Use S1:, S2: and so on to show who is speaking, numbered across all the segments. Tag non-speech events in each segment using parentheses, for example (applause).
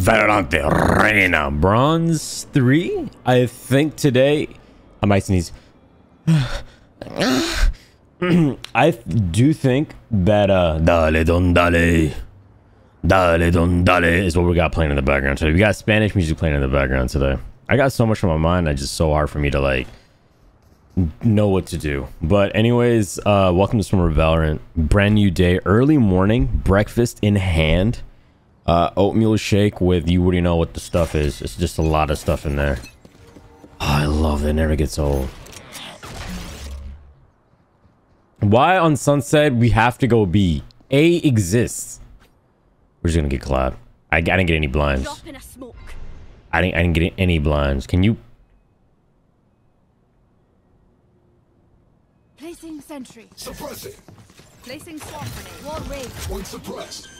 S1: Valorante Reyna. Bronze 3? I think today... I might sneeze. (sighs) I do think that uh Dale Don Dale Dale Don Dale is what we got playing in the background today. We got Spanish music playing in the background today. I got so much on my mind, it's just so hard for me to like know what to do. But anyways, uh welcome to Summer Valorant. Brand new day, early morning, breakfast in hand. Uh oatmeal shake with you already know what the stuff is. It's just a lot of stuff in there. Oh, I love it. it never gets old. Why on Sunset we have to go B? A exists. We're just gonna get collab. I, I didn't get any blinds. I didn't I didn't get any blinds. Can you
S2: Placing sentry.
S3: Suppressing.
S2: Placing swarm grenade. Wall raised.
S3: Point suppressed.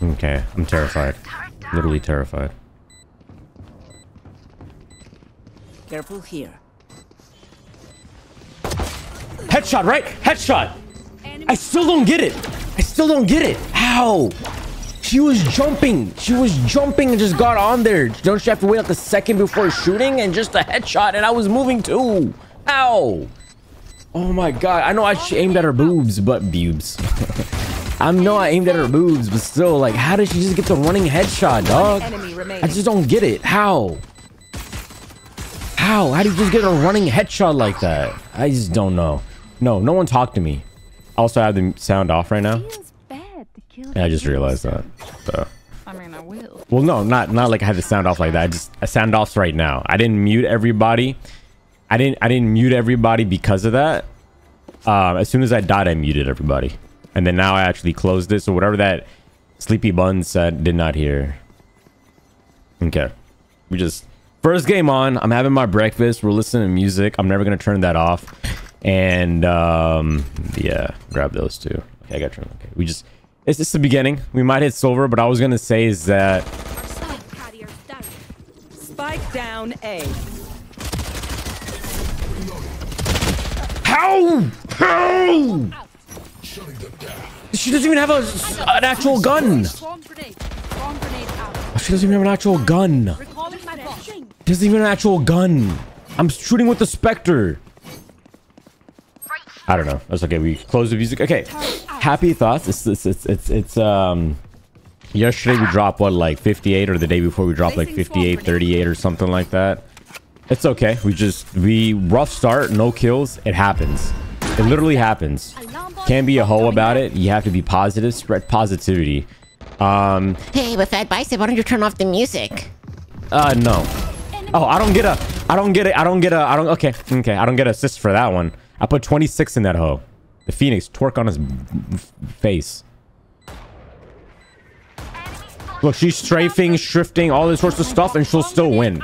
S1: Okay, I'm terrified. Literally terrified.
S4: Careful here.
S1: Headshot, right? Headshot! I still don't get it. I still don't get it. How? She was jumping. She was jumping and just got on there. Don't you have to wait like a second before shooting and just a headshot and I was moving too? How? Oh my god. I know I aimed at her boobs, but boobs. (laughs) I know I aimed at her boobs, but still, like, how did she just get the running headshot, dog?
S4: Enemy remaining.
S1: I just don't get it. How? How? How do you just get a running headshot like that? I just don't know. No, no one talk to me. Also, I have the sound off right now.
S2: feels bad to kill.
S1: I just realized that. So.
S2: I mean, I will.
S1: Well, no, not not like I had the sound off like that. I just I sound offs right now. I didn't mute everybody. I didn't I didn't mute everybody because of that. Um, as soon as I died, I muted everybody, and then now I actually closed it. So whatever that Sleepy Bun said, did not hear. Okay, we just first game on. I'm having my breakfast. We're listening to music. I'm never gonna turn that off. And um, yeah, grab those two. Okay, I got turn. Okay, we just it's just the beginning. We might hit silver, but I was gonna say is that.
S4: Spike down A.
S1: how how she doesn't even have a an actual gun. She doesn't even have an actual gun. She doesn't even have an actual gun. I'm shooting with the Spectre. I don't know. That's okay. We close the music. Okay. Happy thoughts. It's it's it's it's, it's um. Yesterday we dropped what like 58 or the day before we dropped like 58 38 or something like that. It's okay. We just we rough start, no kills. It happens. It literally happens. Can't be a hoe about it. You have to be positive. Spread positivity. Um.
S5: Hey, with Fat Bicep, why don't you turn off the music?
S1: Uh. No. Oh, I don't get a. I don't get it. I don't get a. I don't. Okay. Okay. I don't get assist for that one. I put 26 in that hoe. The Phoenix twerk on his face. Look, she's strafing, shifting, all this sorts of stuff, and she'll still win.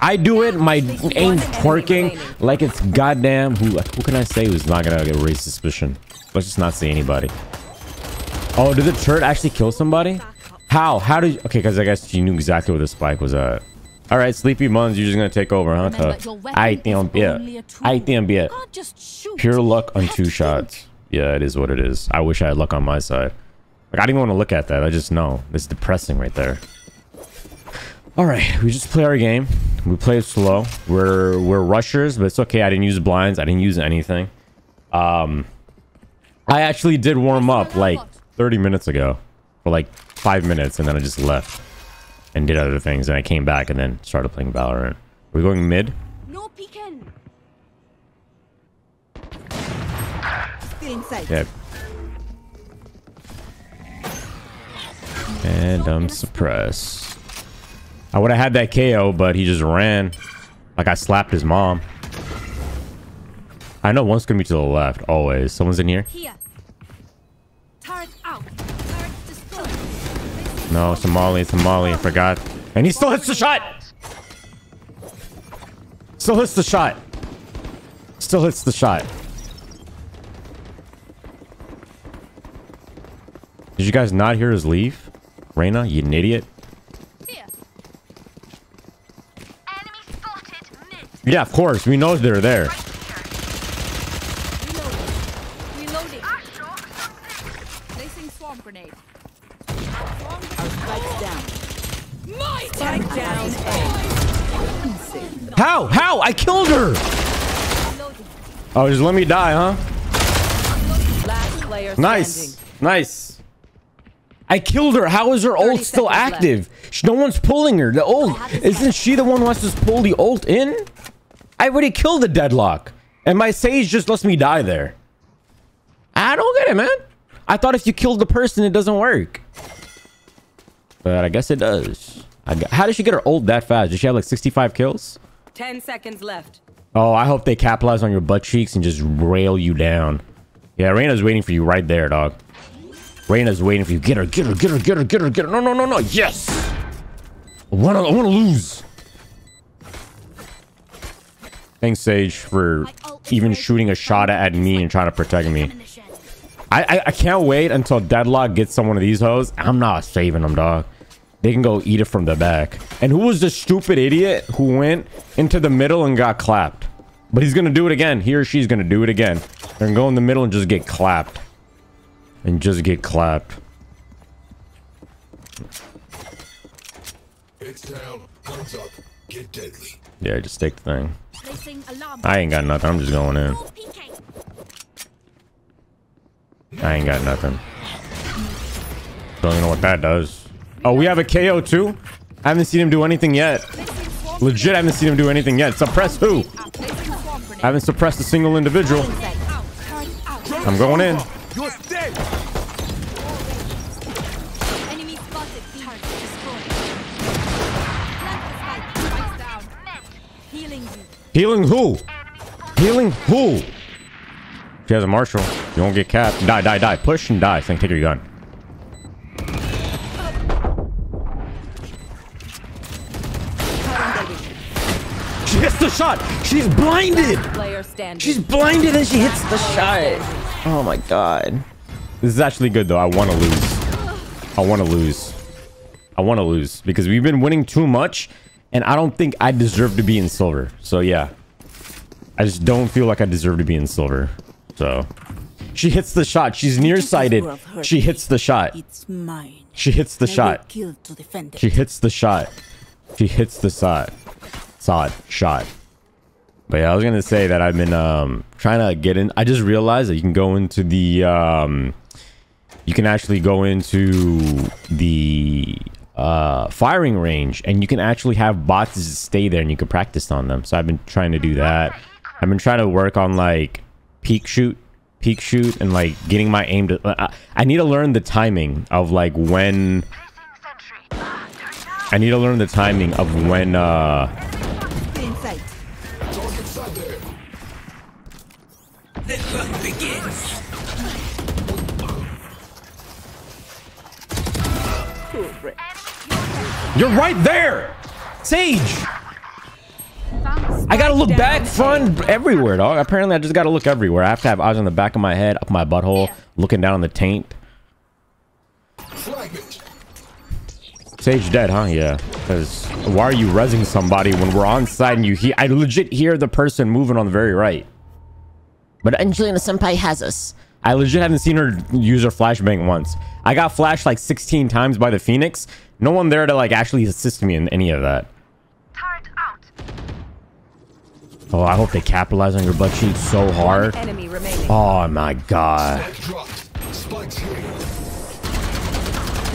S1: I do it. My aim's twerking like it's goddamn. Who? Who can I say who's not gonna get raise suspicion? Let's just not say anybody. Oh, did the turret actually kill somebody? How? How did? Okay, because I guess she knew exactly where the spike was at. All right, Sleepy Buns, you're just gonna take over, huh?
S2: Remember.
S1: I think
S2: only
S1: yeah. I think.
S2: You just shoot.
S1: Pure luck on two shots. Yeah, it is what it is. I wish I had luck on my side. Like I didn't even want to look at that. I just know it's depressing right there. All right, we just play our game. We play it slow. We're we're rushers, but it's okay. I didn't use blinds. I didn't use anything. Um, I actually did warm up like 30 minutes ago for like five minutes, and then I just left and did other things. And I came back and then started playing Valorant. We're going mid.
S2: No peeking.
S4: Still inside.
S1: Yeah. And I'm suppressed. I would have had that KO, but he just ran. Like I slapped his mom. I know one's gonna be to the left, always. Someone's in here?
S2: Here. Turret out. Turret destroyed.
S1: No, Somali, Somali, I forgot. And he still hits the shot! Still hits the shot. Still hits the shot. Did you guys not hear his leave? Reyna, you an idiot.
S2: Here.
S6: Enemy spotted mid.
S1: Yeah, of course. We know they're there.
S2: Reloading. Reloading.
S6: Our shot.
S2: Placing swarm grenade.
S4: Spike's down.
S2: My
S4: Spike down A.
S1: How? How? I killed her. Oh, just let me die, huh? Nice. Nice. I killed her. How is her ult still active? Sh- No one's pulling her. The ult. Isn't she the one who wants to pull the ult in? I already killed the deadlock. And my sage just lets me die there. I don't get it, man. I thought if you killed the person, it doesn't work. But I guess it does. I gu- How did she get her ult that fast? Did she have like 65 kills?
S4: Ten seconds left.
S1: Oh, I hope they capitalize on your butt cheeks and just rail you down. Yeah, Reyna's waiting for you right there, dog. Reyna's waiting for you. Get her, get her, get her, get her, get her, get her. No, no, no, no. Yes. I I wanna lose. Thanks, Sage, for even shooting a shot at me and trying to protect me.
S2: in the shed.
S1: I, I, I can't wait until Deadlock gets some one of these hoes. I'm not saving them, dog. They can go eat it from the back. And who was the stupid idiot who went into the middle and got clapped? But he's gonna do it again. He or she's gonna do it again. They're gonna go in the middle and just get clapped. And just get clapped.
S3: It's down. Guns up. Get deadly.
S1: Yeah, just take the thing.
S2: Placing alarm.
S1: I ain't got nothing. I'm just going in. I ain't got nothing. Don't even know what that does. Oh, we have a KO too? I haven't seen him do anything yet. Legit, I haven't seen him do anything yet. Suppress who?
S2: out. Placing swarm grenade.
S1: I haven't suppressed a single individual.
S2: Out. Turn out.
S1: I'm going in.
S2: Healing
S1: who? Healing who? She has a marshal. You won't get capped. Die, die, die. Push and die. Think, take your gun. She hits the shot. She's blinded. She's blinded and she hits the shot. Oh my god. This is actually good though. I want to lose. I want to lose. I want to lose because we've been winning too much and I don't think I deserve to be in silver. So yeah. I just don't feel like I deserve to be in silver. So she hits the shot. She's nearsighted. She hits the shot. She hits the shot.
S4: Killed to defend it.
S1: She hits the shot. She hits the shot. Sod shot. But yeah, I was gonna say that I've been um trying to get in. I just realized that you can go into the um you can actually go into the uh firing range and you can actually have bots stay there and you can practice on them. So I've been trying to do that. I've been trying to work on like peak shoot, peak shoot, and like getting my aim to. I, I need to learn the timing of like when. I need to learn the timing of when uh
S4: sight.
S3: Target inside there.
S1: You're right there! Sage! I gotta look back, front, everywhere, dog. Apparently, I just gotta look everywhere. I have to have eyes on the back of my head, up my butthole, looking down on the taint. Sage dead, huh? Yeah. Because why are you rezzing somebody when we're on site and you hear... I legit hear the person moving on the very right.
S5: But Angelina Senpai has us.
S1: I legit haven't seen her use her flashbang once. I got flashed like 16 times by the Phoenix. No one there to like actually assist me in any of that. Oh, I hope they capitalize on your butt cheeks so hard. Oh my god.
S3: Spike dropped. Spike's here.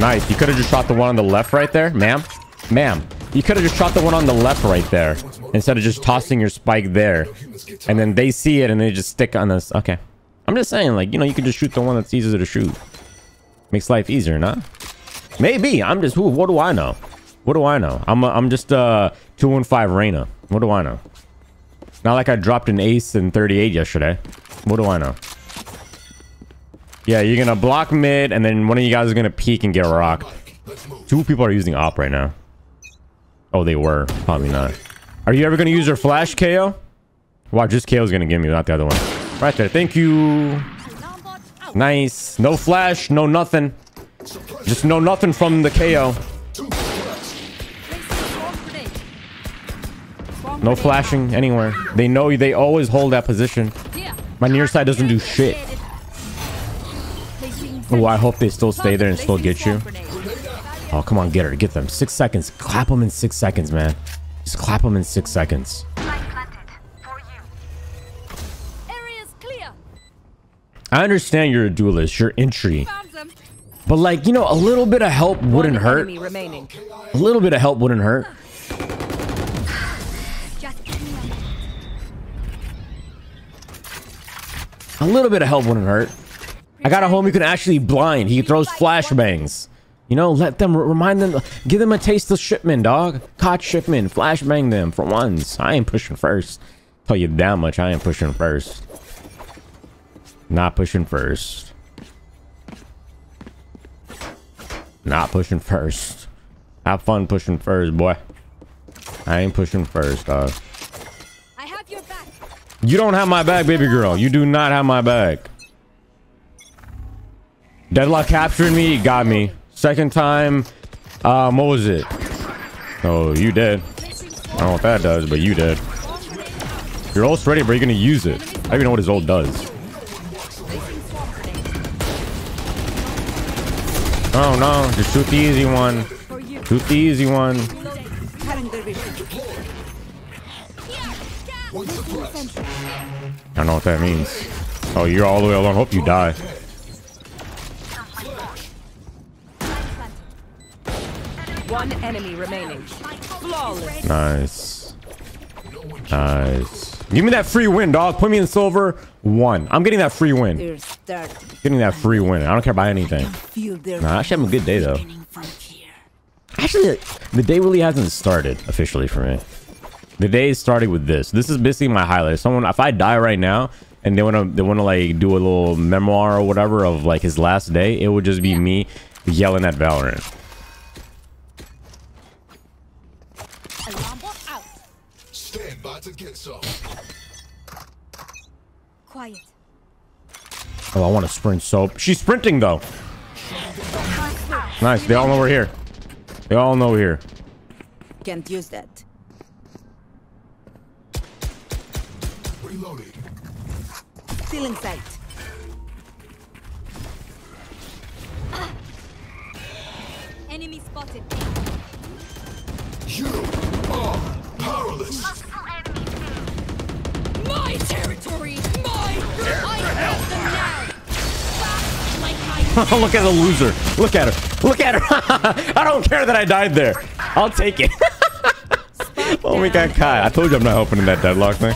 S1: Nice. You could have just shot the one on the left right there, ma'am. Ma'am, you could have just shot the one on the left right there instead of just tossing your spike there. And then they see it and they just stick on this. Okay. I'm just saying, like, you know, you can just shoot the one that's easier to shoot. Makes life easier, nah? Maybe. I'm just, who, what do I know? What do I know? I'm, a, I'm just uh 2 and 5 Reyna. What do I know? Not like I dropped an ace in 38 yesterday. What do I know? Yeah, you're gonna block mid, and then one of you guys is gonna peek and get rocked. Two people are using op right now. Oh, they were. Probably not. Are you ever gonna use your flash, KO? Watch, this KO's gonna give me, not the other one. Right there. Thank you. Nice. No flash, no nothing. Just no nothing from the KO. No flashing anywhere. They know they always hold that position. My near side doesn't do shit. Oh, I hope they still stay there and still get you. Oh, come on, get her. Get them. Six seconds. Clap them in six seconds, man. Just clap them in six seconds. I understand you're a duelist. You're entry. But, like, you know, a little bit of help wouldn't hurt. A little bit of help wouldn't hurt. A little bit of help wouldn't hurt. I got a home who can actually blind. He throws flashbangs. You know, let them remind them, give them a taste of shipment, dog. Caught shipment, flashbang them for once. I ain't pushing first. Tell you that much, I ain't pushing first. Not pushing first. Not pushing first. Have fun pushing first, boy. I ain't pushing first, dog.
S2: I have your back.
S1: You don't have my bag, baby girl. You do not have my bag. Deadlock capturing me, got me. Second time, um, what was it? Oh, you did. I don't know what that does, but you did. Your ult's ready, but you're gonna use it. I don't even know what his ult does. Oh no, just shoot the easy one. Shoot the easy one.
S4: Cutting their vision.
S1: I don't know what that means. Oh, you're all the way alone. Hope you die.
S4: One enemy remaining. Flawless.
S1: Nice. Nice. Give me that free win, dog. Put me in silver. One. I'm getting that free win.
S4: They're.
S1: Getting that free win. I don't care about anything.
S4: Feel their
S1: Nah, actually, I'm a good day, though.
S4: beginning from here.
S1: Actually, the day really hasn't started officially for me. The day is starting with this. This is basically my highlight. Someone, if I die right now and they want to, they want to like do a little memoir or whatever of like his last day, it would just be me yelling at Valorant.
S2: Alarm bot out.
S3: Stand by to get some.
S2: Quiet.
S1: Oh, I want to sprint so. She's sprinting though. Nice. They all know we're here. They all know we're here.
S4: Can't use that.
S3: Reloading.
S4: Still in sight.
S2: Enemy spotted.
S3: You are powerless.
S6: Multiple enemies.
S2: My territory. (laughs)
S1: Look at the loser. Look at her. Look at her. (laughs) I don't care that I died there. I'll take it. (laughs) oh we got Kai. I told you I'm not helping in that deadlock thing.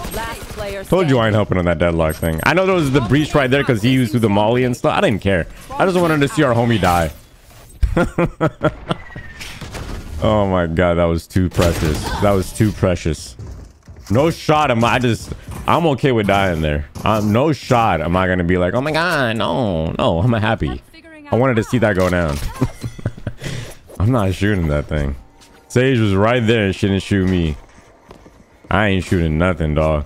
S1: Told you I ain't helping on that deadlock thing. I know there was the breach right there because he used through the molly and stuff. I didn't care. I just wanted to see our homie die. oh my god, that was too precious. That was too precious. No shot am I just I'm okay with dying there. Um, no shot am I gonna be like, oh my god, no, no, I'm happy. I wanted to see that go down. (laughs) I'm not shooting that thing. Sage was right there and she didn't shoot me. I ain't shooting nothing, dog.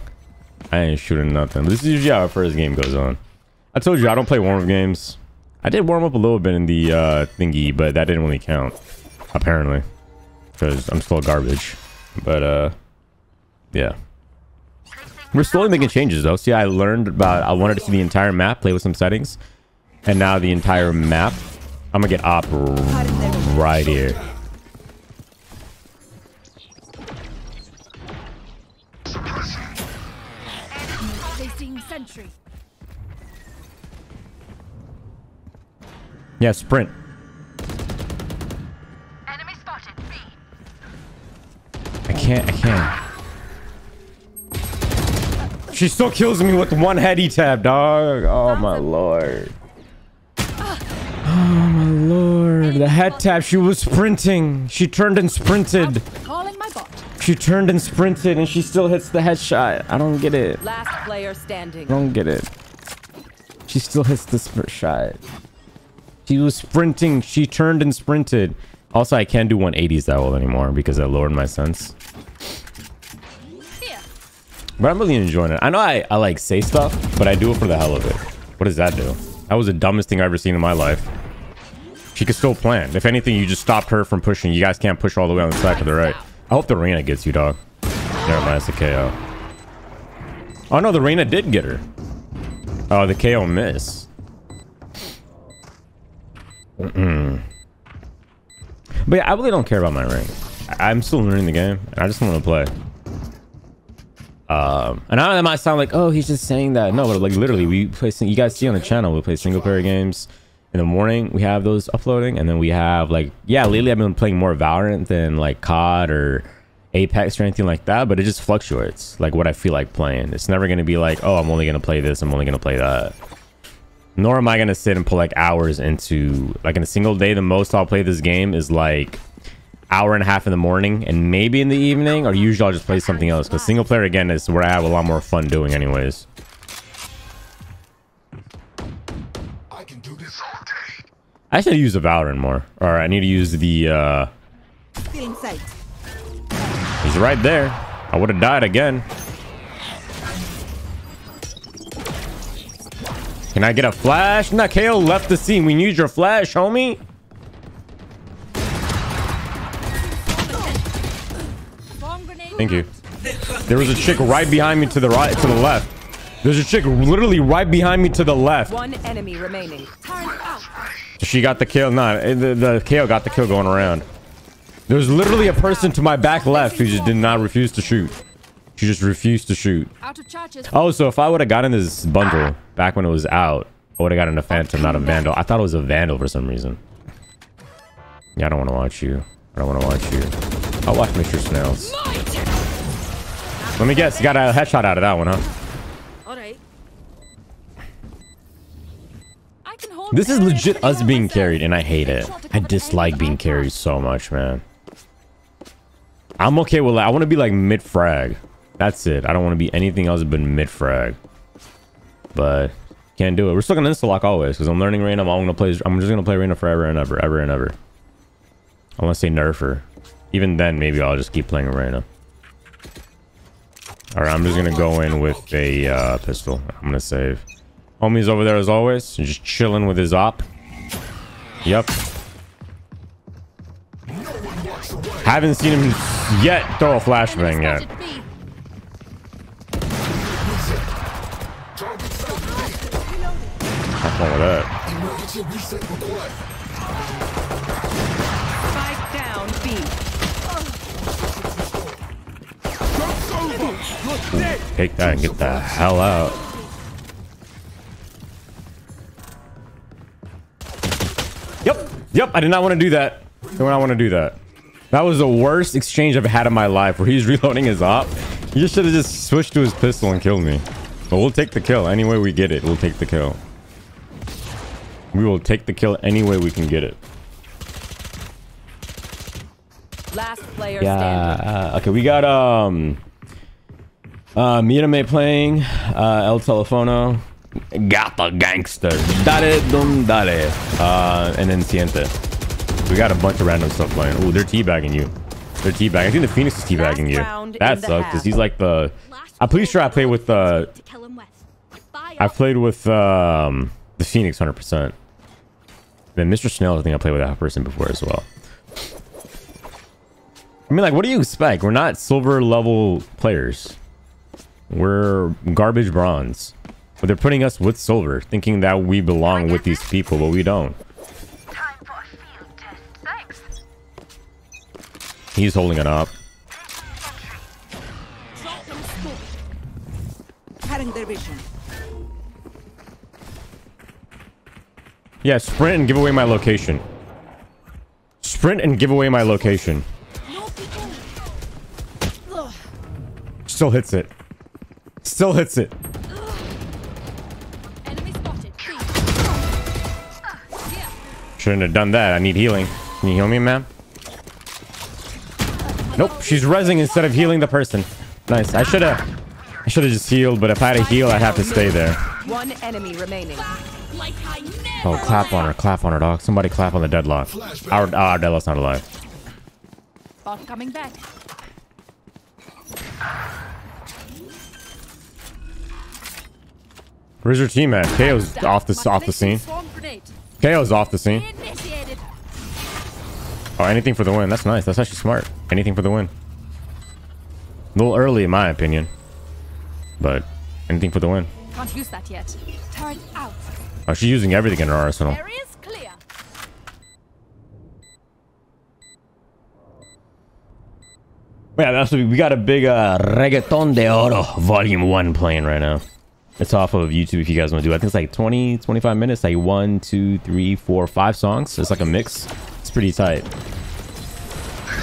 S1: I ain't shooting nothing. This is usually how our first game goes on. I told you I don't play warm-up games. I did warm up a little bit in the uh, thingy, but that didn't really count. Apparently. Because I'm still garbage. But, uh, yeah. We're slowly making changes, though. See, I learned about... I wanted to see the entire map, play with some settings. And now the entire map, I'm gonna get op right here. Yeah, sprint. I can't, I can't. She still kills me with one heady tab, dog. Oh my lord. Ah. Oh my lord. The head tap, she was sprinting. She turned and sprinted.
S2: Calling my bot.
S1: She turned and sprinted and she still hits the headshot. I don't get it.
S4: Last player standing.
S1: I don't get it. She still hits the sprint shot. She was sprinting. She turned and sprinted. Also, I can't do 180s that well anymore because I lowered my sense. But I'm really enjoying it. I know I, I like say stuff, but I do it for the hell of it. What does that do? That was the dumbest thing I've ever seen in my life. She could still plan. If anything, you just stopped her from pushing. You guys can't push all the way on the side to the right. I hope the Reyna gets you, dog. Never mind, it's the KO. Oh no, the Reyna did get her. Oh, the KO miss. But yeah, I really don't care about my. I- I'm still learning the game, I just want to play. Um, and I know that might sound like, oh, he's just saying that. No, but like literally, we play. You guys see on the channel, we play single player games in the morning. We have those uploading, and then we have like, yeah, lately I've been playing more Valorant than like COD or Apex or anything like that. But it just fluctuates, like what I feel like playing. It's never gonna be like, oh, I'm only gonna play this. I'm only gonna play that. Nor am I gonna sit and put like hours into like in a single day. The most I'll play this game is like hour and a half in the morning and maybe in the evening or usually I'll just play something else because single player again is where I have a lot more fun doing anyways.
S3: I can do this all day.
S1: I should use the Valorant more. Alright, I need to use the uh
S4: Feeling sight.
S1: he's right there. I would have died again. Can I get a flash? Nah, KO left the scene. We need your flash, homie. Thank you. There was a chick right behind me to the right, to the left. There's a chick literally right behind me to the left.
S4: One enemy remaining.
S2: Out.
S1: She got the kill. Nah, eh, the, the KO got the kill going around. There's literally a person to my back left who just did not refuse to shoot. She just refused to shoot.
S2: Out of charges.
S1: Oh, so if I would have gotten this bundle back when it was out, I would have gotten a Phantom, not a Vandal. I thought it was a Vandal for some reason. Yeah, I don't want to watch you. I don't want to watch you. I'll watch Mr. Snails. Let me guess. You got a headshot out of that one, huh?
S2: All right. I can hold
S1: This is legit us being carried, and I hate it. I dislike being carried so much, man. I'm okay with that. I want to be like mid frag. That's it. I don't want to be anything else but mid frag. But can't do it. We're still gonna insta lock always because I'm learning random. I'm gonna play. I'm just gonna play random forever and ever, ever and ever. Unless they nerf her. Even then, maybe I'll just keep playing Reyna. All right, I'm just gonna go in with a uh, pistol. I'm gonna save. Homie's over there as always, just chilling with his op. Yep. Haven't seen him yet throw a flashbang yet. What's wrong with that? Take that and get the hell out. Yep. Yep. I did not want to do that. I did not want to do that. That was the worst exchange I've had in my life where he's (laughs) reloading his op. He should have just switched to his pistol and killed me. But we'll take the kill. Any way we get it, we'll take the kill. We will take the kill any way we can get it.
S4: Last player standing.
S1: Yeah. Uh, okay, we got um uh Mirame playing, uh El Telefono, Gata Gangster, Dale Don Dale, uh and then Siente. We got a bunch of random stuff playing. Oh, they're teabagging you. They're teabagging. I think the Phoenix is teabagging you. That sucks because he's like the. I'm pretty sure I played with uh
S2: To kill him with. Fire.
S1: I played with um the Phoenix 100. percent Then Mr. Snell, I think I played with that person before as well. I mean, like, what do you expect? We're not silver level players. We're garbage bronze. But they're putting us with silver, thinking that we belong with these people, but we don't.
S6: Time for a field test. Thanks.
S1: He's holding it up.
S2: Drop them scope.
S4: Cutting their vision.
S1: Yeah, sprint and give away my location. Sprint and give away my location.
S2: No people. Ugh.
S1: Still hits it. Still hits it.
S2: Enemy spotted. B. Yeah.
S1: Shouldn't have done that. I need healing. Can you heal me, ma'am? Nope. She's rezzing instead of healing the person. Nice. I should have. I should have just healed, but if I had to heal, I'd have to stay there.
S4: One enemy remaining.
S2: Like I never.
S1: Oh, clap on her. Clap on her, dog. Somebody clap on the deadlock. Our, our deadlock's not alive.
S2: Bot coming back.
S1: Where's your team at? KO's off the off the scene. KO's off the scene. Oh, anything for the win. That's nice. That's actually smart. Anything for the win. A little early in my opinion. But anything for the win.
S2: Can't use that yet. Turn out.
S1: Oh, she's using everything in her arsenal. Yeah, that's we got a big uh, reggaeton de oro volume one playing right now. It's off of YouTube if you guys want to do. it. I think it's like 20, 25 minutes, like one, two, three, four, five songs. It's like a mix. It's pretty tight.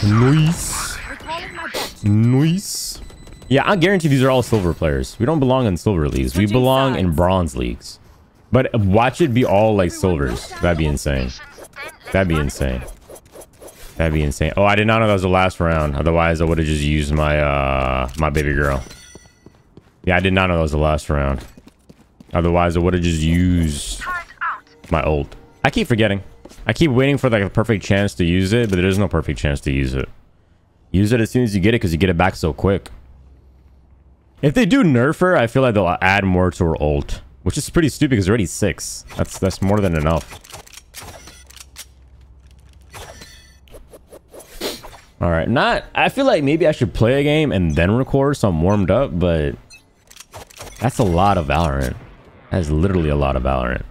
S1: Nice. Nice. Yeah, I guarantee these are all silver players. We don't belong in silver leagues. We belong in bronze leagues. But watch it be all like silvers. That'd be insane. That'd be insane. That'd be insane. Oh, I did not know that was the last round. Otherwise, I would have just used my uh my baby girl. Yeah, I did not know that was the last round. Otherwise, I would have just used my ult. I keep forgetting. I keep waiting for like a perfect chance to use it, but there's no perfect chance to use it. Use it as soon as you get it because you get it back so quick. If they do nerf her, I feel like they'll add more to her ult, which is pretty stupid because already six. That's that's more than enough. All right, not. I feel like maybe I should play a game and then record so I'm warmed up, but that's a lot of Valorant. That's literally a lot of Valorant.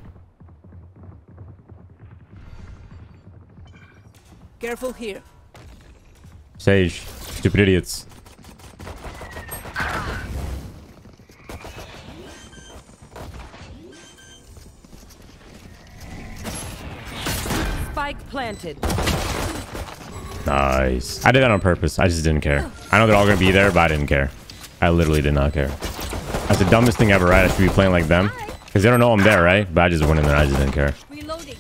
S4: Careful here.
S1: Sage, stupid idiots.
S4: Spike planted.
S1: Nice. I did that on purpose. I just didn't care. I know they're all gonna be there, but I didn't care. I literally did not care. That's the dumbest thing ever, right? I should be playing like them. Because they don't know I'm there, right? But I just went in there. I just didn't care.
S2: Reloading.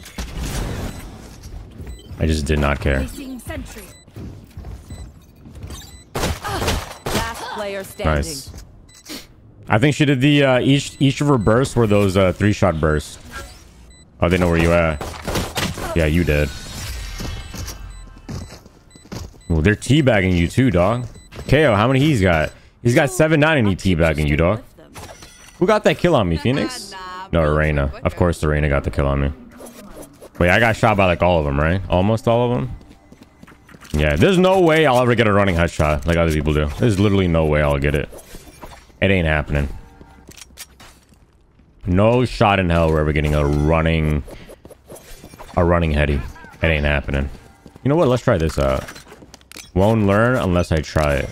S1: I just did not care.
S4: Last player standing.
S1: Nice. I think she did the uh, each each of her bursts were those uh, three shot bursts. Oh, they know where you at. Yeah, you did. Well, they're teabagging you too, dog. KO, how many he's got? He's got seven nine and he teabagging you, dog. Who got that kill on me, Phoenix? No, Arena. Of course, Arena got the kill on me. Wait, I got shot by like all of them, right? Almost all of them. Yeah, there's no way I'll ever get a running headshot like other people do. There's literally no way I'll get it. It ain't happening. No shot in hell we're ever getting a running a running heady. It ain't happening. You know what? Let's try this out. Won't learn unless I try it.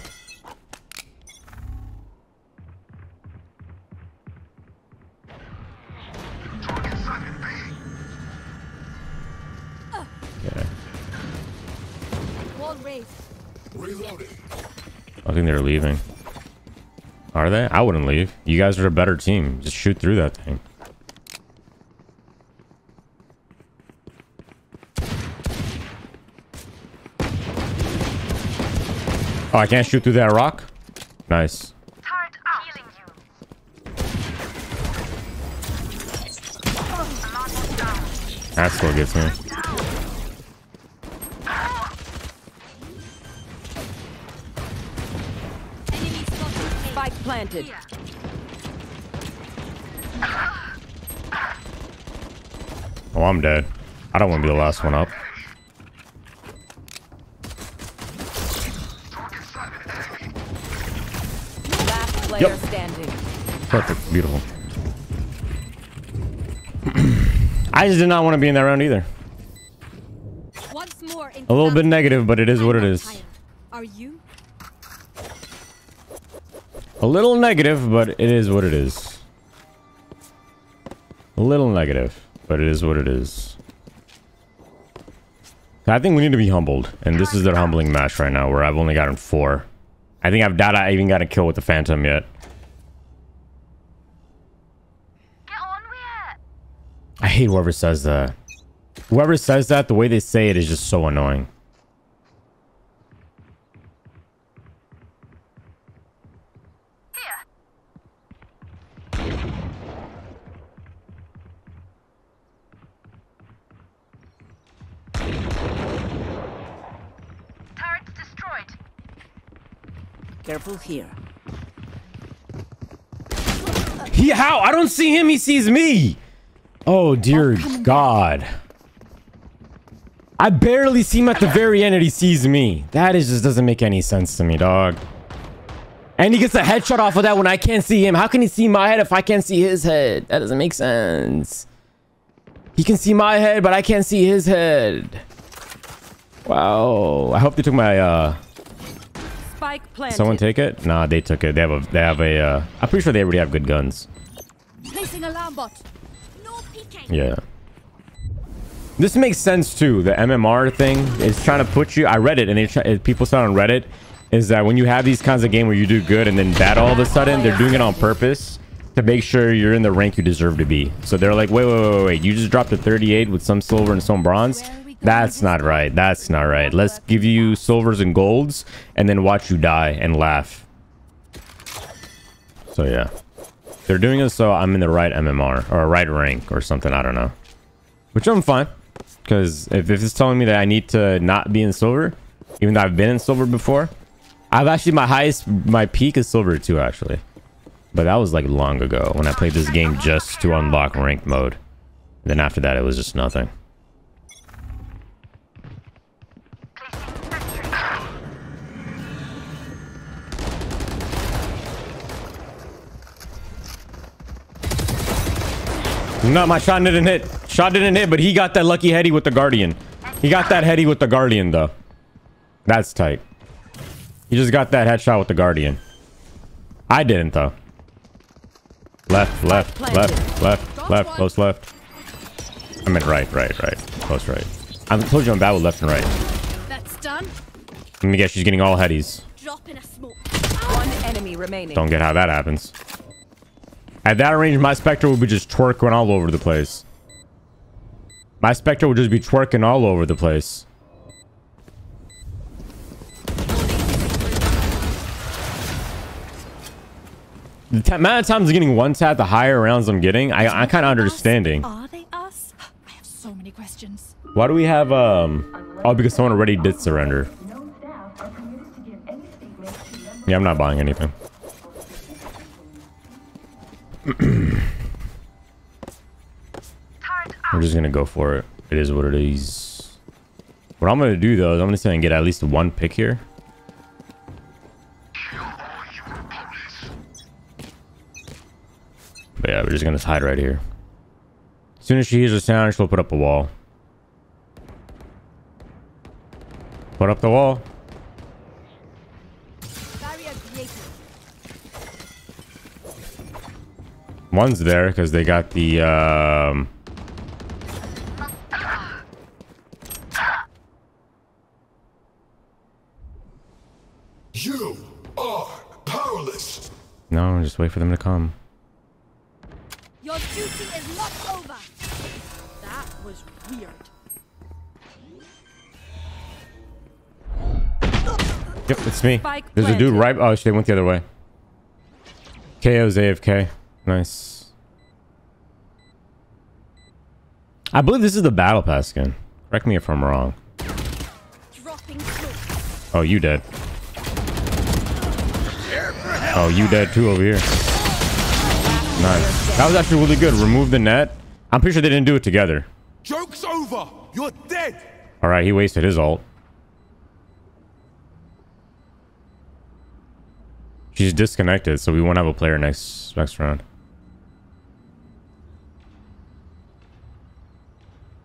S1: I think they're leaving. Are they? I wouldn't leave. You guys are a better team. Just shoot through that thing. Oh, I can't shoot through that rock? Nice. That still gets me.
S4: Planted.
S1: Oh, I'm dead. I don't want to be the last one up.
S4: Last player
S1: Yep.
S4: standing.
S1: Perfect. Beautiful. (clears throat) I just did not want to be in that round either.
S2: Once more in
S1: A little bit negative, but it is what it is.
S2: Are you?
S1: A little negative, but it is what it is. A little negative, but it is what it is. I think we need to be humbled, and this is their humbling match right now, where I've only gotten four. I think I've doubt I even got a kill with the Phantom yet.
S6: Get on with it.
S1: I hate whoever says that. Whoever says that, the way they say it is just so annoying.
S6: Destroyed.
S4: Careful here.
S1: He how? I don't see him. He sees me. Oh dear God. I barely see him at the very end and he sees me. That is just doesn't make any sense to me, dog. And he gets a headshot off of that when I can't see him. How can he see my head if I can't see his head? That doesn't make sense. He can see my head, but I can't see his head. Wow. I hope they took my uh
S4: Spike planted.
S1: Someone take it? Nah, they took it. They have a. They have a. Uh, I'm pretty sure they already have good guns.
S2: Placing alarm bot. No peeking.
S1: Yeah. This makes sense too. The MMR thing is trying to put you. I read it, and they try, people said on Reddit is that when you have these kinds of game where you do good and then bad all of a sudden, they're doing it on purpose to make sure you're in the rank you deserve to be. So they're like, wait, wait, wait, wait, wait. You just dropped a 38 with some silver and some bronze. That's not right. That's not right. Let's give you silvers and golds and then watch you die and laugh. So yeah. They're doing it so I'm in the right MMR or right rank or something. I don't know. Which I'm fine. Because if, if it's telling me that I need to not be in silver, even though I've been in silver before, I've actually, my highest, my peak is silver too, actually. But that was like long ago when I played this game just to unlock ranked mode. then after that, it was just nothing. No, my shot didn't hit. Shot didn't hit, but he got that lucky heady with the Guardian. He got that heady with the Guardian, though. That's tight. He just got that headshot with the Guardian. I didn't, though. Left, left, left, left, left, close left. I meant right, right, right. Close right. I told you I'm bad with left and right.
S2: That's done.
S1: Let me guess, she's getting all headies.
S2: Drop in a smoke.
S4: One enemy remaining.
S1: Don't get how that happens. At that range, my Spectre would be just twerking all over the place. My Spectre would just be twerking all over the place. The amount of times I'm getting one tap, the higher rounds I'm getting, I, I kind of understanding.
S2: Are they us? I have so many questions.
S1: Why do we have, um... Oh, because someone already did surrender. Yeah, I'm not buying anything. We're just gonna go for it. It is what it is. What I'm gonna do though is I'm gonna say and get at least one pick here. But yeah, we're just gonna hide right here. As soon as she hears a sound, she'll put up a wall. Put up the wall.
S2: Barrier created.
S1: One's there because they got the um
S3: You are powerless.
S1: No, just wait for them to come.
S2: Your duty is not over. That was weird.
S1: Yep, it's me.
S4: Spike
S1: There's a dude right. Oh, they went the other way. KO's AFK. Nice. I believe this is the battle pass skin. Correct me if I'm wrong. Oh, you dead. Oh, you dead too over here. Nice. That was actually really good. Remove the net. I'm pretty sure they didn't do it together.
S3: Joke's over. You're dead.
S1: All right, he wasted his ult. She's disconnected, so we won't have a player next next round.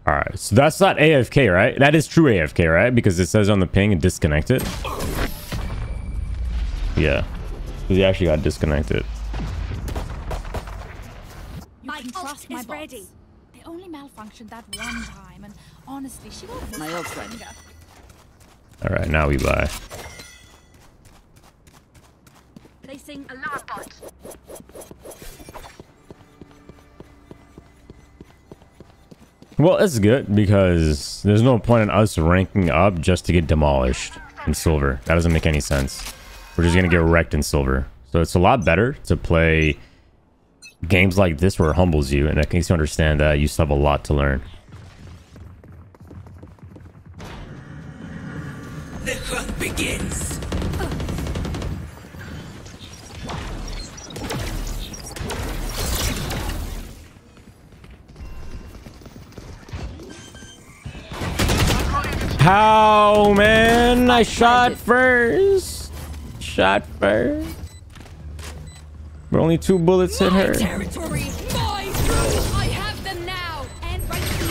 S1: All right, so that's not AFK, right? That is true AFK, right? Because it says on the ping disconnected. Yeah, he actually got disconnected.
S2: You
S7: My
S2: can
S7: ult
S2: trust my
S7: is
S2: bots.
S7: ready.
S2: They only malfunctioned that one time, and honestly, she will miss
S4: My
S2: her
S4: ult's ready.
S1: All right, now we buy.
S2: Placing
S6: Alarm bot.
S1: Well, it's good because there's no point in us ranking up just to get demolished in silver. That doesn't make any sense. We're just gonna get wrecked in silver. So it's a lot better to play games like this where it humbles you and it makes you understand that you still have a lot to learn.
S8: The hunt begins.
S1: How, man? I shot first. Shot first. But only two bullets hit her.
S2: territory. My rule. I have them now. And right here.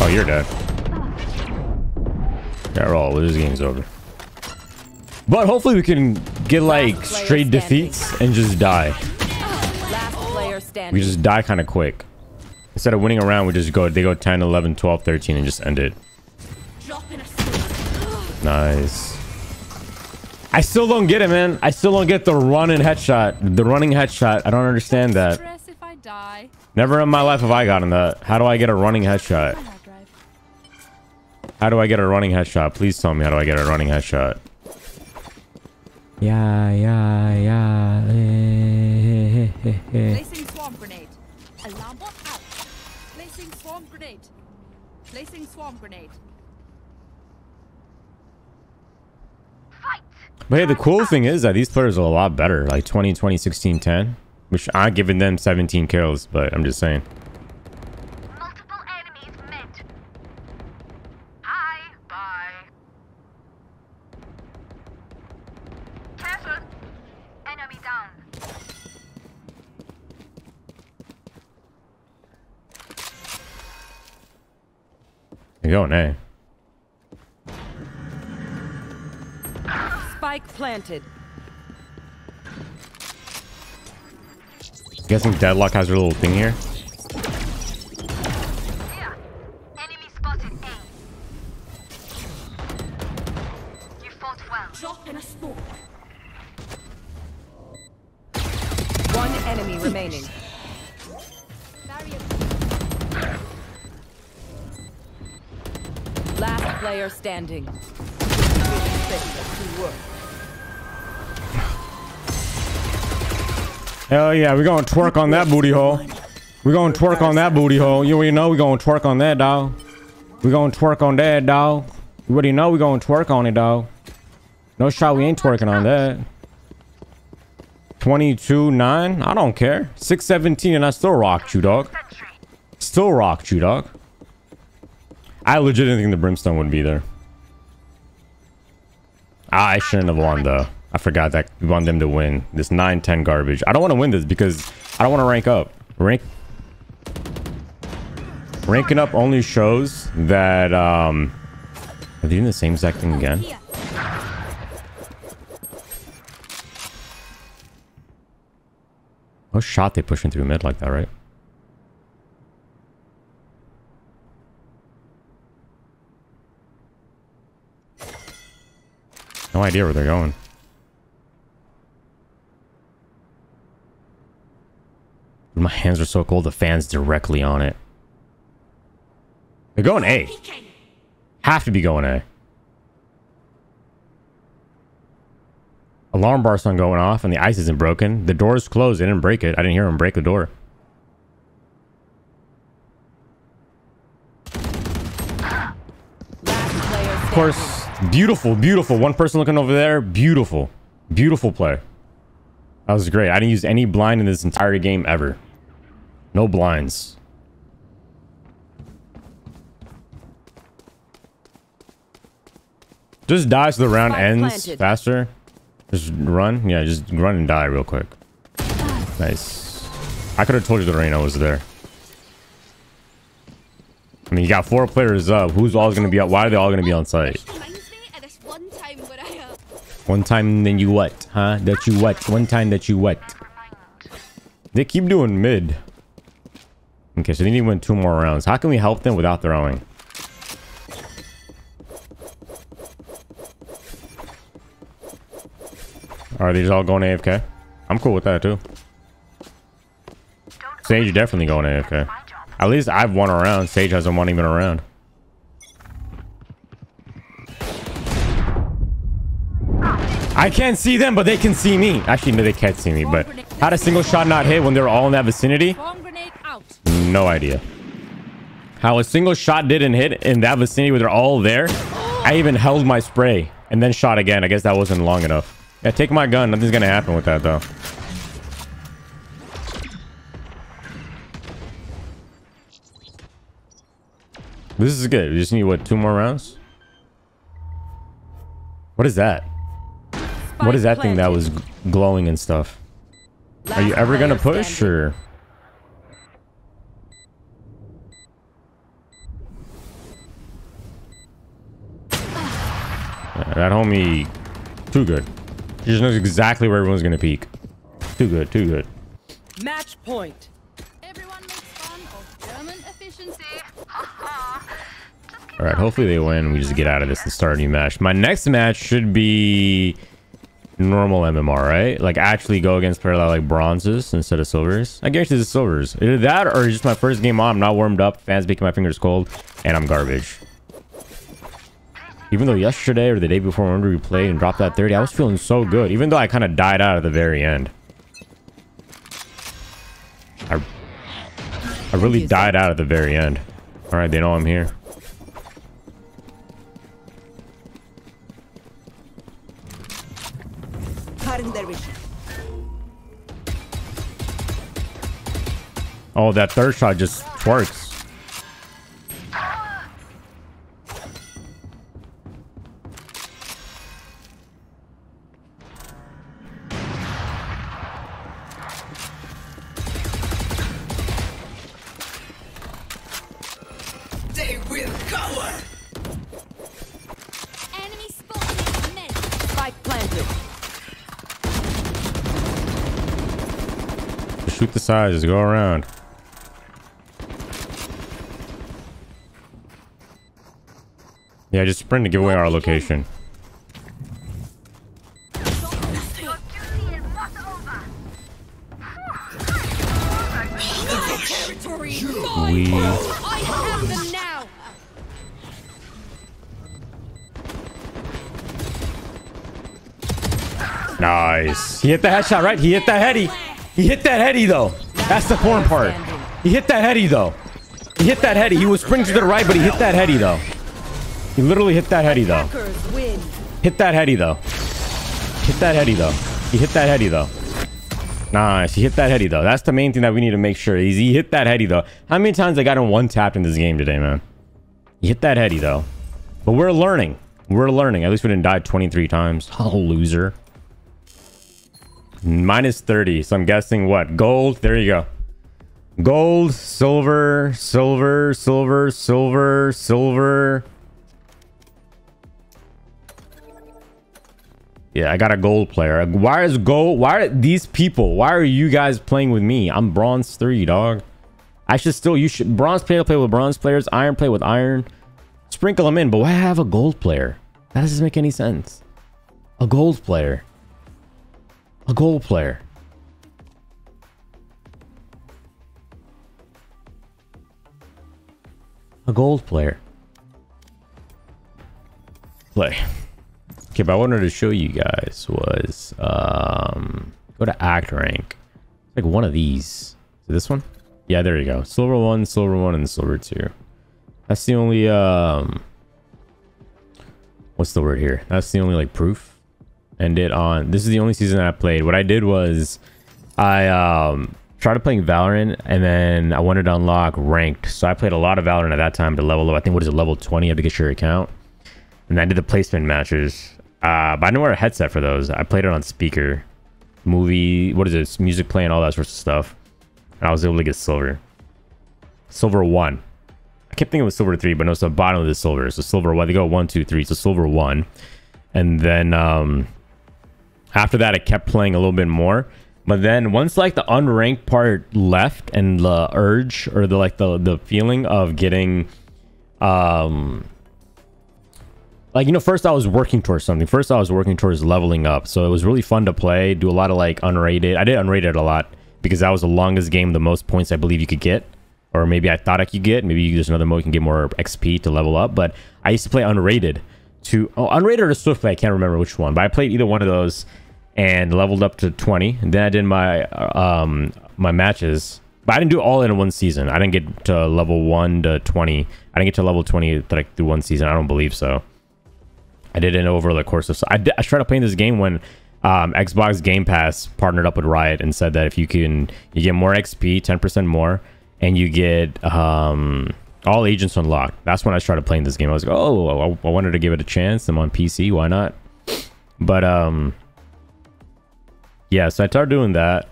S1: Oh, you're dead. Yeah, roll. This game's over. But hopefully we can get like straight
S4: standing.
S1: defeats and just die.
S4: Last player standing.
S1: We just die kind of quick. Instead of winning around, we just go, they go 10, 11, 12, 13 and just end it. Nice. I still don't get it, man. I still don't get the running headshot. The running headshot. I don't understand that.
S2: Stress if I die.
S1: Never in my life have I gotten that. How do I get a running headshot? How do I get a running headshot? Please tell me how do I get a running headshot? Yeah, yeah, yeah eh.
S2: Placing swarm grenade. Alarm bot out. Placing swarm grenade. Placing swarm grenade.
S6: Fight!
S1: But hey, the cool thing is that these players are a lot better. Like 20, 20, 16, 10. Which I'm giving them 17 kills, but I'm just saying.
S6: Multiple enemies mid.
S4: Spike planted.
S1: Guessing Deadlock has her little thing here.
S6: Here.
S1: Hell yeah, we gonna twerk on that booty hole. We gonna twerk on that booty hole. You already know we gonna twerk on that, dog. We gonna twerk on that, dog. You already know we gonna twerk on it, dog. No shot, we ain't twerking on that. 22 9. I don't care. 617 and I still rocked you, dog. Still rocked you, dog. I legit didn't think the brimstone would be there. I shouldn't have won though. I forgot that we want them to win. This 9-10 garbage. I don't want to win this because I don't want to rank up. Rank Ranking up only shows that um are they doing the same exact thing again? No shot they pushing through mid like that, right? No idea where they're going. My hands are so cold, the fan's directly on it. They're going A. Have to be going A. Alarm bar's not going off and the ice isn't broken. The door's closed. They didn't break it. I didn't hear him break the door. Of course, beautiful, beautiful. One person looking over there. Beautiful. Beautiful play. That was great. I didn't use any blind in this entire game ever. No blinds. Just die so the round ends
S4: planted.
S1: faster. Just run. Yeah, just run and die real quick. Nice. I could have told you the Reyna was there. I mean, you got four players up. Who's all going to be up? Why are they all going to be on site?
S2: Reminds me of this one time where I
S1: One time then you what? Huh? That you what? One time that you what? They keep doing mid. Okay, so they need to win two more rounds. How can we help them without throwing? Are these all going AFK? I'm cool with that too. Sage definitely going AFK. At least I've won a round. Sage hasn't won even a round. I can't see them, but they can see me. Actually, no, they can't see me. But how a single shot not hit when they're all in that vicinity?
S2: Swarm grenade out.
S1: No idea. How a single shot didn't hit in that vicinity where they're all there. I even held my spray and then shot again. I guess that wasn't long enough. Yeah, take my gun. Nothing's gonna happen with that though. This is good. We just need what two more rounds? What is that? what is that thing that was glowing and stuff? Are you ever gonna push or? Yeah, that homie Too good. She just knows exactly where everyone's gonna peek. Too good, too good.
S4: Match point.
S2: Everyone makes fun of German efficiency.
S1: All right, hopefully they win. We just get out of this and start a new match. My next match should be normal MMR, right? Like actually go against player that like bronzes instead of silvers. I guarantee it's silvers. Either that or just my first game on. I'm not warmed up. Fans making my fingers cold, and I'm garbage. Even though yesterday or the day before, remember we played and dropped that 30, I was feeling so good. Even though I kind of died out at the very end. I, I really died out at the very end. All right, they know I'm here. Oh, that third shot just twerks. The sides. Just go around. Yeah, just sprint to give away our location. We nice. He hit the headshot, right? He hit that heady. He hit that heady though. That's the important part. He hit that heady though. He hit that heady. He was sprinting to the right, but he hit that heady though. He literally hit that heady though. Hit that heady though. Hit that heady though. He hit that heady though. Nice. He hit that heady though. That's the main thing that we need to make sure. Is he hit that heady though. How many times I got him one tapped in this game today, man? He hit that heady though. But we're learning. We're learning. At least we didn't die 23 times. Oh, loser. Minus 30. So I'm guessing what? Gold. There you go. Gold, silver, silver, silver, silver, silver. Yeah, I got a gold player. Why is gold? Why are these people? Why are you guys playing with me? I'm bronze three, dog. I should still. You should bronze player play with bronze players. Iron play with iron. Sprinkle them in. But why have a gold player? That doesn't make any sense. A gold player. A gold player. A gold player. Play. Okay, but I wanted to show you guys was um go to act rank. Like one of these. This one? Yeah, there you go. Silver one, silver one, and silver two. That's the only um what's the word here? That's the only like proof. And it on this is the only season I played. What I did was I um started playing Valorant and then I wanted to unlock ranked. So I played a lot of Valorant at that time to level up. I think what is it, level 20? You have to get your account. And I did the placement matches. Uh, but I didn't wear a headset for those. I played it on speaker, movie, what is this, music playing, all that sorts of stuff. And I was able to get silver. Silver one. I kept thinking it was silver three, but no, it's the bottom of the silver. So silver one, they go one, two, three. So silver one. And then um, after that, I kept playing a little bit more. But then once like the unranked part left and the urge or the like the the feeling of getting um like you know first i was working towards something. First i was working towards leveling up. So it was really fun to play do a lot of like unrated. I did unrated a lot because that was the longest game the most points i believe you could get. Or maybe i thought i could get. Maybe there's another mode you can get more xp to level up. But i used to play unrated to oh unrated or swiftly i can't remember which one. But i played either one of those and leveled up to 20 and then i did my um my matches but i didn't do all in one season i didn't get to level 1 to 20 i didn't get to level 20 like through one season i don't believe so I did it over the course of. I, I started playing this game when um, Xbox Game Pass partnered up with Riot and said that if you can, you get more XP, ten percent more, and you get um, all agents unlocked. That's when I started playing this game. I was like, oh, I, I wanted to give it a chance. I'm on PC, why not? But um, yeah, so I started doing that.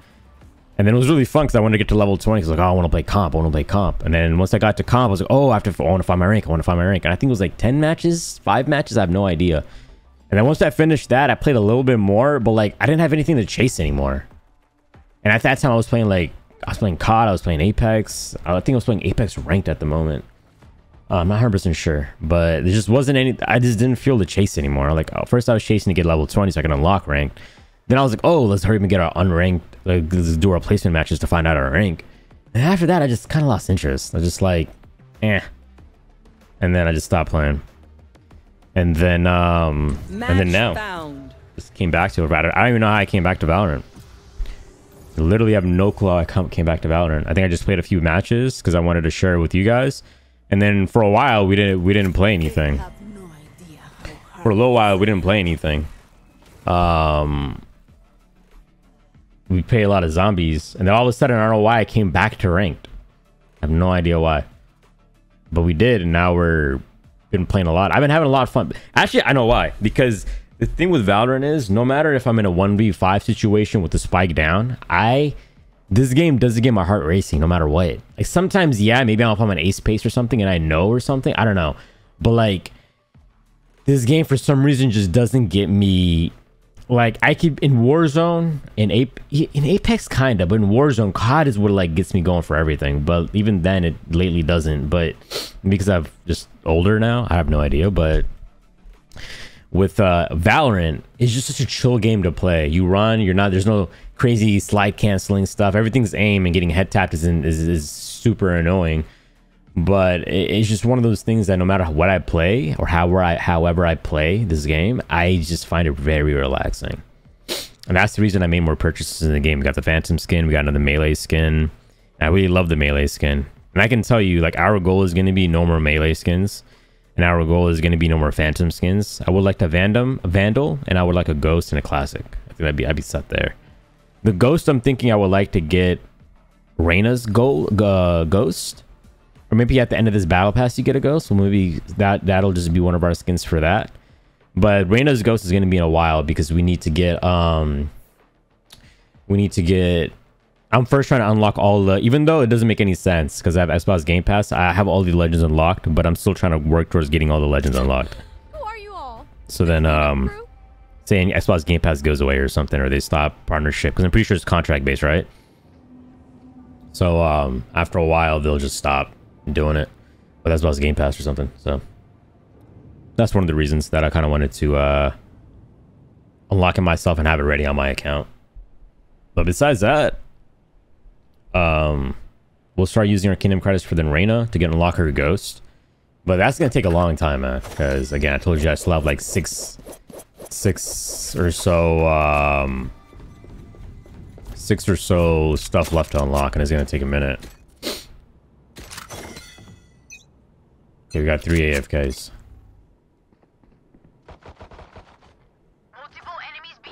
S1: And then it was really fun because I wanted to get to level 20. Because like, oh, I want to play comp. I want to play comp. And then once I got to comp, I was like, oh, I have to. I want to find my rank. I want to find my rank. And I think it was like 10 matches, five matches. I have no idea. And then once I finished that, I played a little bit more, but like I didn't have anything to chase anymore. And at that time, I was playing like I was playing COD, I was playing Apex. I think I was playing Apex ranked at the moment. Uh, I'm not 100 percent sure, but there just wasn't any. I just didn't feel the chase anymore. Like uh, first, I was chasing to get level 20 so I can unlock ranked. Then I was like, oh, let's hurry up and get our unranked. Like let's do our placement matches to find out our rank. And after that, I just kind of lost interest. I was just like, eh. And then I just stopped playing. And then, um,
S4: Match
S1: and then now
S4: found.
S1: just came back to it. I don't even know how I came back to Valorant. I literally have no clue how I come- came back to Valorant. I think I just played a few matches because I wanted to share it with you guys. And then for a while we didn't we didn't play anything.
S2: No
S1: For a little while we didn't play anything. Um we played a lot of zombies and then all of a sudden I don't know why I came back to ranked. I have no idea why. But we did and now we're been playing a lot. I've been having a lot of fun. Actually, I know why. Because the thing with Valorant is no matter if I'm in a 1v5 situation with the spike down, I this game doesn't get my heart racing no matter what. Like sometimes, yeah, maybe I'm on an ace pace or something and I know or something. I don't know. But like this game for some reason just doesn't get me like I keep in Warzone in Ape in Apex kinda, but in Warzone COD is what like gets me going for everything. But even then it lately doesn't. But because I'm just older now, I have no idea. But with uh Valorant, it's just such a chill game to play. You run, you're not there's no crazy slide canceling stuff. Everything's aim and getting head tapped is, in, is is super annoying. But it's just one of those things that no matter what I play or however I however I play this game, I just find it very relaxing. And that's the reason I made more purchases in the game. We got the Phantom skin, we got another melee skin. I really love the melee skin. And I can tell you, like, our goal is going to be no more melee skins. And our goal is going to be no more Phantom skins. I would like Vandam, a Vandal, and I would like a Ghost and a Classic. I think that'd be, I'd be set there. The Ghost, I'm thinking I would like to get Reyna's goal, uh, Ghost. Or maybe at the end of this battle pass you get a ghost. So maybe that that'll just be one of our skins for that. But Reyna's ghost is gonna be in a while because we need to get um we need to get I'm first trying to unlock all the even though it doesn't make any sense because I have Xbox Game Pass, I have all the legends unlocked, but I'm still trying to work towards getting all the legends unlocked.
S2: Who are you all?
S1: So then um saying Xbox Game Pass goes away or something, or they stop partnership because I'm pretty sure it's contract based, right? So um, after a while, they'll just stop doing it, but that's Xbox Game Pass or something. So that's one of the reasons that I kind of wanted to uh, unlock it myself and have it ready on my account. But besides that, um, we'll start using our Kingdom credits for the Reyna to get unlock her Ghost. But that's gonna take a long time, man. Because again, I told you I still have like six six or so um six or so stuff left to unlock and it's gonna take a minute okay we got three afks
S6: Multiple enemies B.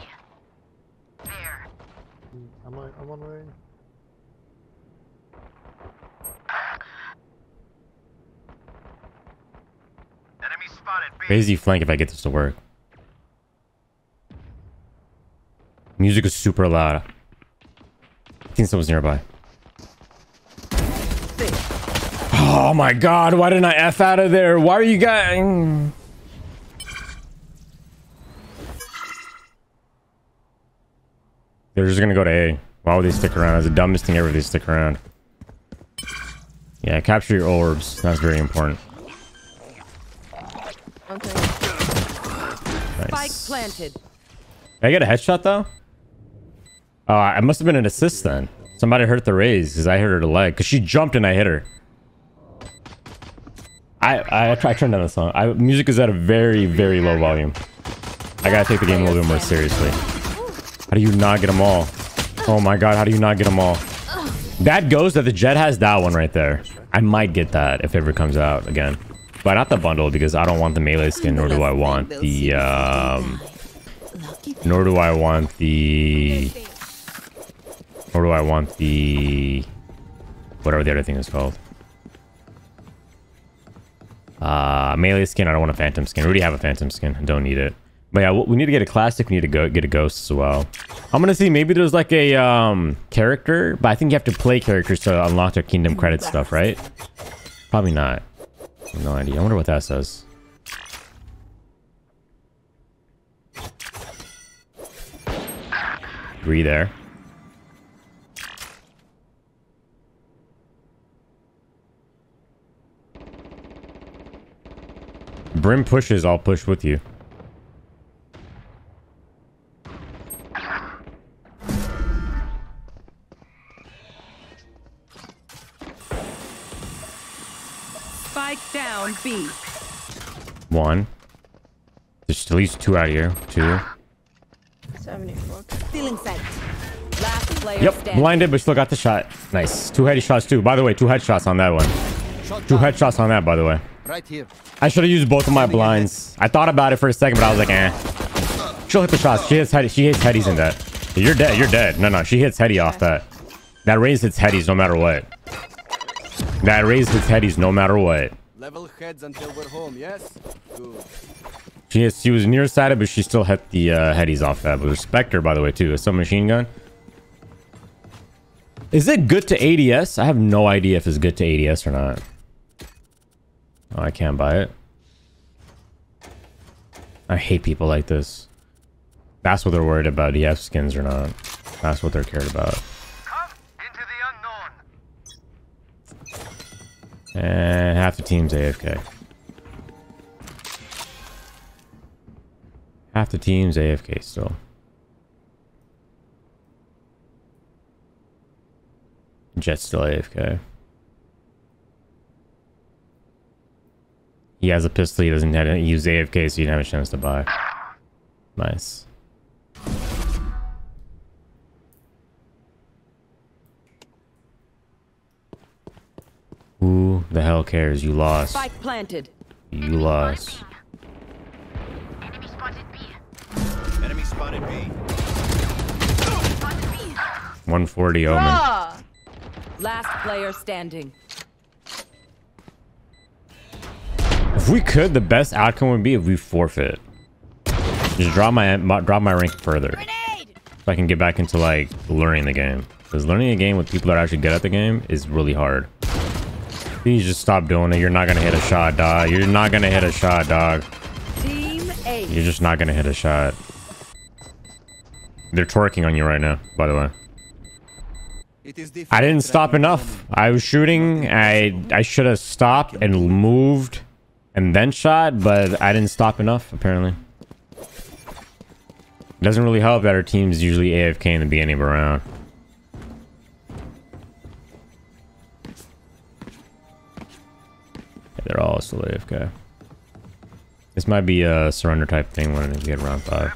S6: There.
S7: I'm on, I'm on way.
S6: Enemy spotted B.
S1: crazy flank if i get this to work music is super loud i think someone's nearby oh my god why didn't i f out of there why are you guys They're just gonna go to A. Why would they stick around? That's the dumbest thing ever. They stick around. Yeah, capture your orbs. That's very important.
S4: Okay.
S1: Nice.
S4: Spike planted.
S1: Did I get a headshot though? Oh, I must have been an assist then. Somebody hurt the Raze because I hit her the leg because she jumped and I hit her. I I, I turned down the song. I, music is at a very very low volume. I gotta take the game a little bit more seriously. How do you not get them all? Oh my god, how do you not get them all? That goes that the Jett has that one right there. I might get that if it ever comes out again. But not the bundle because I don't want the melee skin, nor do I want the um nor do I want the nor do I want the whatever the other thing is called. Uh, melee skin. I don't want a phantom skin. I already have a phantom skin. I don't need it. But yeah, we need to get a classic. We need to go get a ghost as well. I'm gonna see. Maybe there's like a um, character, but I think you have to play characters to unlock their kingdom credit stuff, right? Probably not. No idea. I wonder what that says. Three there. Brim pushes, I'll push with you.
S4: Spike down B.
S1: One. There's at least two out here. Two.
S2: 74.
S4: Stealing sight. Last player
S1: Yep,
S4: standing.
S1: blinded, but still got the shot. Nice. Two heady shots too. By the way, two headshots on that one. Two headshots on that, by the way.
S9: Right here.
S1: I should have used both of my blinds. I thought about it for a second, but I was like, eh. She'll hit the shots. She hits heady. She hits headies in that. You're dead. You're dead. No, no. She hits heady off that. That Raze hits headies no matter what. That Raze hits headies no matter what.
S9: Level heads until we're home, yes? Good.
S1: She is, she was nearsighted, but she still hit the uh, headies off that. But respect her, by the way, too. It's a machine gun. Is it good to ADS? I have no idea if it's good to ADS or not. Oh, I can't buy it. I hate people like this. That's what they're worried about, EF skins or not. That's what they're cared about.
S6: Come into the unknown.
S1: And half the team's AFK. Half the team's AFK still. Jett's still AFK. He has a pistol. He doesn't have to use AFK, so he didn't have a chance to buy. Nice. Who the hell cares? You lost.
S4: Spike planted.
S1: You lost.
S6: Enemy spotted B.
S9: Enemy spotted B.
S6: Spotted B.
S1: 140 Omen.
S2: Ah!
S4: Last player standing.
S1: We could, the best outcome would be if we forfeit. Just drop my my- drop my rank further,
S2: Grenade!
S1: so I can get back into like learning the game. Because learning a game with people that are actually good at the game is really hard. Please just stop doing it. You're not gonna hit a shot, dog. You're not gonna hit a shot, dog.
S4: Team A.
S1: You're just not gonna hit a shot. They're twerking on you right now, by the way.
S9: It is
S1: I didn't stop enough. I was shooting. I I should have stopped and moved and then shot, but I didn't stop enough apparently. It doesn't really help that our team's usually AFK in the beginning of a round. Yeah, they're all still AFK. This might be a surrender type thing when we get round five.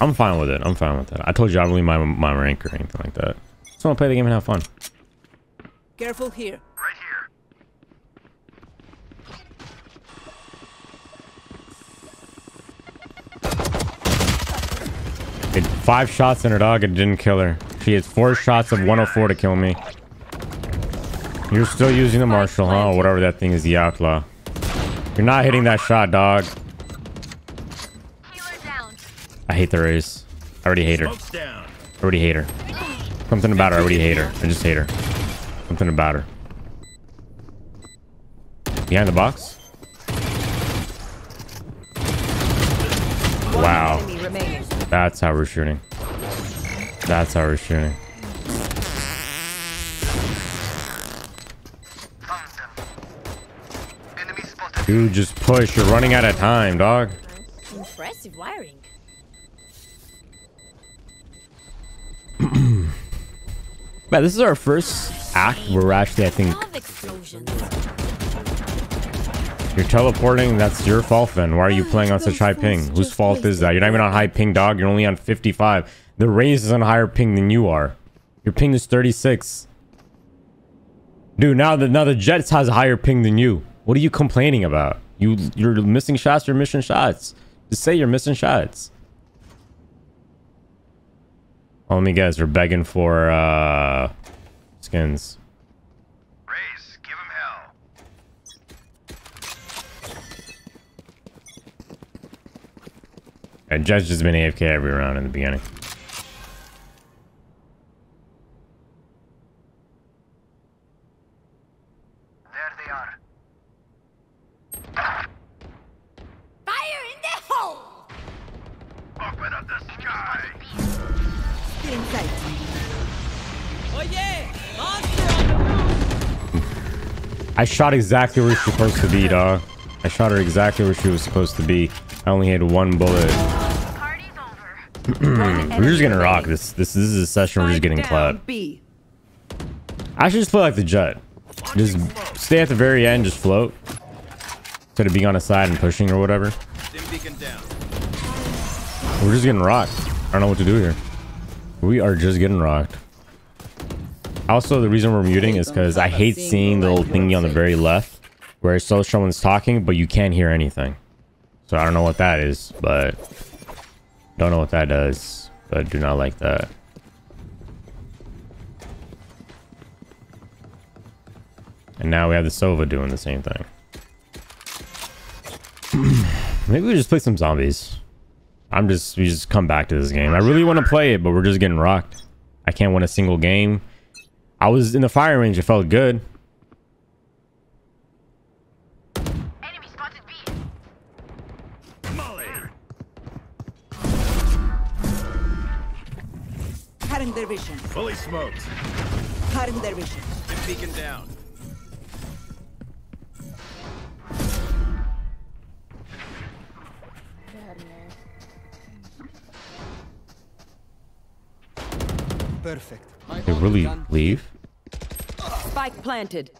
S1: I'm fine with it. I'm fine with that. I told you I don't really mind my rank or anything like that. Just want to play the game and have fun.
S4: Careful here.
S1: It five shots in her dog. It didn't kill her. She has four shots of 104 to kill me. You're still using the Marshal, huh? Whatever that thing is, the Outlaw. You're not hitting that shot, dog. I hate the Raze. I already hate her. I already hate her. Something about her. I already hate her. I just hate her. Something about her. Behind the box? Wow. That's how we're shooting. That's how we're shooting.
S6: Found them. Enemy spotted.
S1: Dude, just push. You're running out of time, dog.
S2: Impressive wiring. (clears throat)
S1: Man, this is our first act where we're actually, I think,
S2: Love explosions.
S1: You're teleporting. That's your fault then. Why are you playing on such high ping? Whose fault is that? You're not even on high ping, dog. You're only on 55. The Raze is on higher ping than you are. Your ping is 36. Dude, now the now the Jett's has a higher ping than you. What are you complaining about? You you're missing shots. You're missing shots. Just say you're missing shots. Let me guess. They're begging for uh skins. And Judge has been AFK every round in the beginning. I shot exactly where she was supposed to be, dog. I shot her exactly where she was supposed to be. I only had one bullet. (clears throat) We're just gonna rock this. This, this is a session we're just getting
S4: Spike
S1: clapped.
S4: down B.
S1: I should just play like the Jett. Just stay at the very end, just float. Instead of being on a side and pushing or whatever.
S9: Stim beacon down.
S1: We're just getting rocked. I don't know what to do here. We are just getting rocked. Also, the reason we're muting is because I hate seeing the little thingy on the very left where it shows someone's talking, but you can't hear anything. So I don't know what that is, but don't know what that does, but I do not like that. And now we have the Sova doing the same thing. (clears throat) Maybe we just play some zombies. I'm just we just come back to this game. I really want to play it, but we're just getting rocked. I can't win a single game. I was in the fire range. It felt good.
S9: Fully smoked.
S4: Cutting their vision.
S9: Stim beacon down. Perfect.
S1: They really leave.
S4: Spike planted.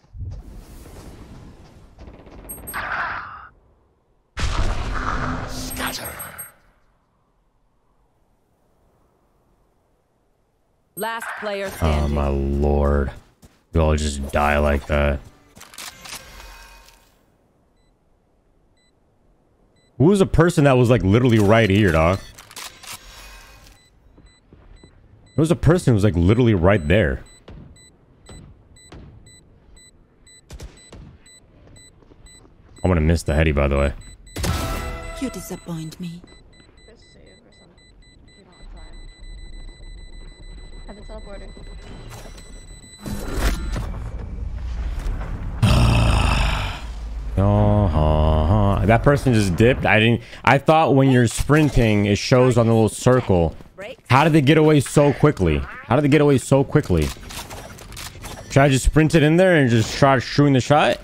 S4: Last player
S1: Oh my lord. You all just die like that. Who was a person that was like literally right here, dog? There was a person who was like literally right there. I'm gonna miss the heady, by the way.
S4: You disappoint me.
S1: That person just dipped. I didn't. I thought when you're sprinting, it shows on the little circle. How did they get away so quickly? How did they get away so quickly? Should I just sprint it in there and just try shooting the shot?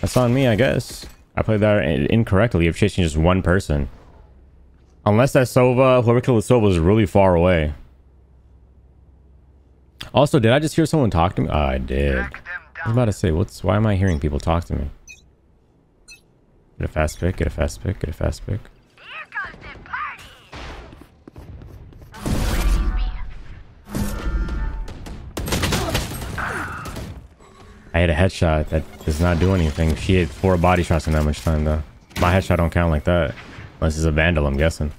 S1: That's on me, I guess. I played that in- incorrectly of chasing just one person. Unless that Sova, whoever killed the Sova was really far away. Also, did I just hear someone talk to me? Oh, I did. I was about to say, what's why am I hearing people talk to me? Get a fast pick, get a fast pick, get a fast pick. I had a headshot that does not do anything. She had four body shots in that much time though. My headshot don't count like that. Unless it's a vandal, I'm guessing.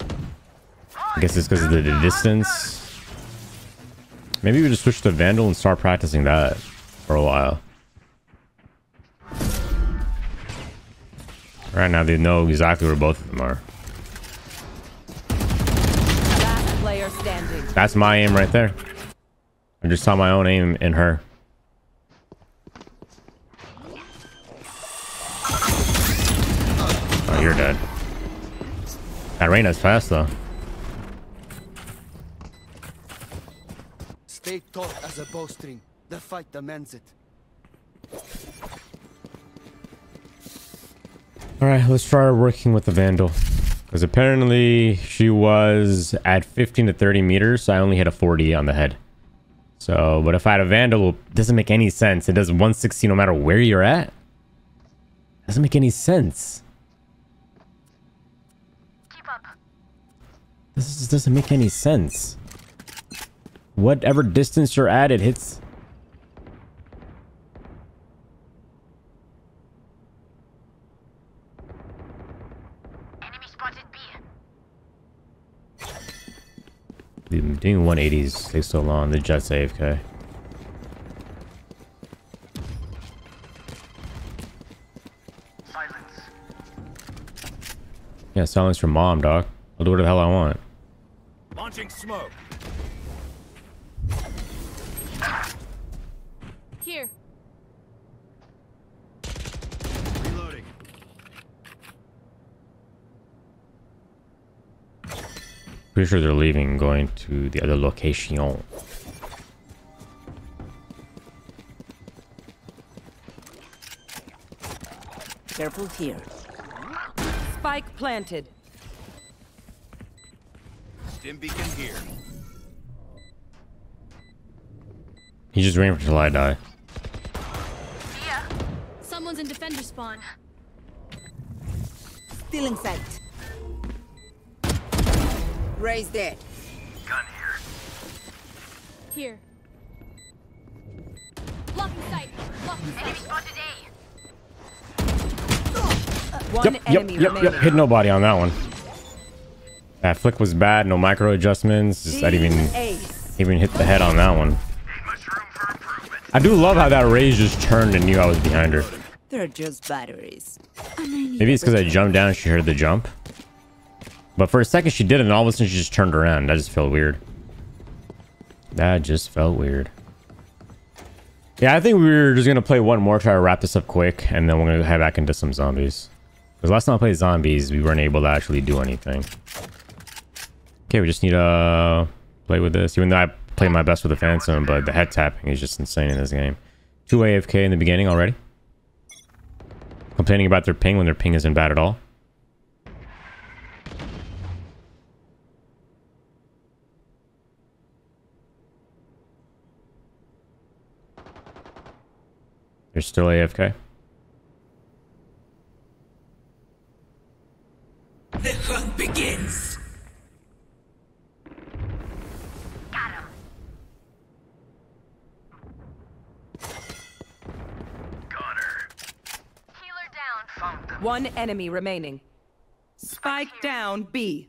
S1: I guess it's because of the, the distance. Maybe we just switch to vandal and start practicing that for a while. Right now they know exactly where both of them are.
S4: Last player standing.
S1: That's my aim right there. I just saw my own aim in her. Oh, you're dead. That Reyna's fast though.
S9: Stay taut as a bowstring. The fight demands it.
S1: All right, let's try working with the Vandal. Because apparently she was at 15 to 30 meters, so I only hit a 40 on the head. So, but if I had a Vandal, it doesn't make any sense. It does 160 no matter where you're at. Doesn't make any sense.
S6: Keep up.
S1: This just doesn't make any sense. Whatever distance you're at, it hits.
S6: Enemy spotted B.
S1: Dude, Doing 180s takes so long. The Jett's AFK.
S6: Silence.
S1: Yeah, silence your mom, doc. I'll do whatever the hell I want.
S9: Launching smoke.
S1: pretty sure they're leaving, going to the other location.
S4: Careful here. Spike planted.
S9: Stim beacon here.
S1: He just ran until I die. Yeah.
S2: Someone's in defender spawn.
S4: Stealing sight. Raze dead.
S2: Here. Blocking sight. Blocking sight.
S6: Enemy Spotted A.
S4: One
S1: Yep, yep,
S4: enemy
S1: yep,
S4: remaining.
S1: yep. Hit nobody on that one. That flick was bad. No micro adjustments. Just I didn't even
S4: Ace.
S1: even hit the head on that one. I do love how that rage just turned and knew I was behind her.
S4: They're just batteries.
S1: Maybe it's because I jumped down and she heard the jump. But for a second she did it and all of a sudden she just turned around. That just felt weird. That just felt weird. Yeah, I think we are just going to play one more, try to wrap this up quick, and then we're going to head back into some zombies. Because last time I played zombies, we weren't able to actually do anything. Okay, we just need to play with this. Even though I play my best with the Phantom, but the head tapping is just insane in this game. Two AFK in the beginning already. Complaining about their ping when their ping isn't bad at all. They're still AFK.
S8: The hunt begins. Got him. Got her.
S6: Healer down. Found them.
S4: One enemy remaining. Spike down B.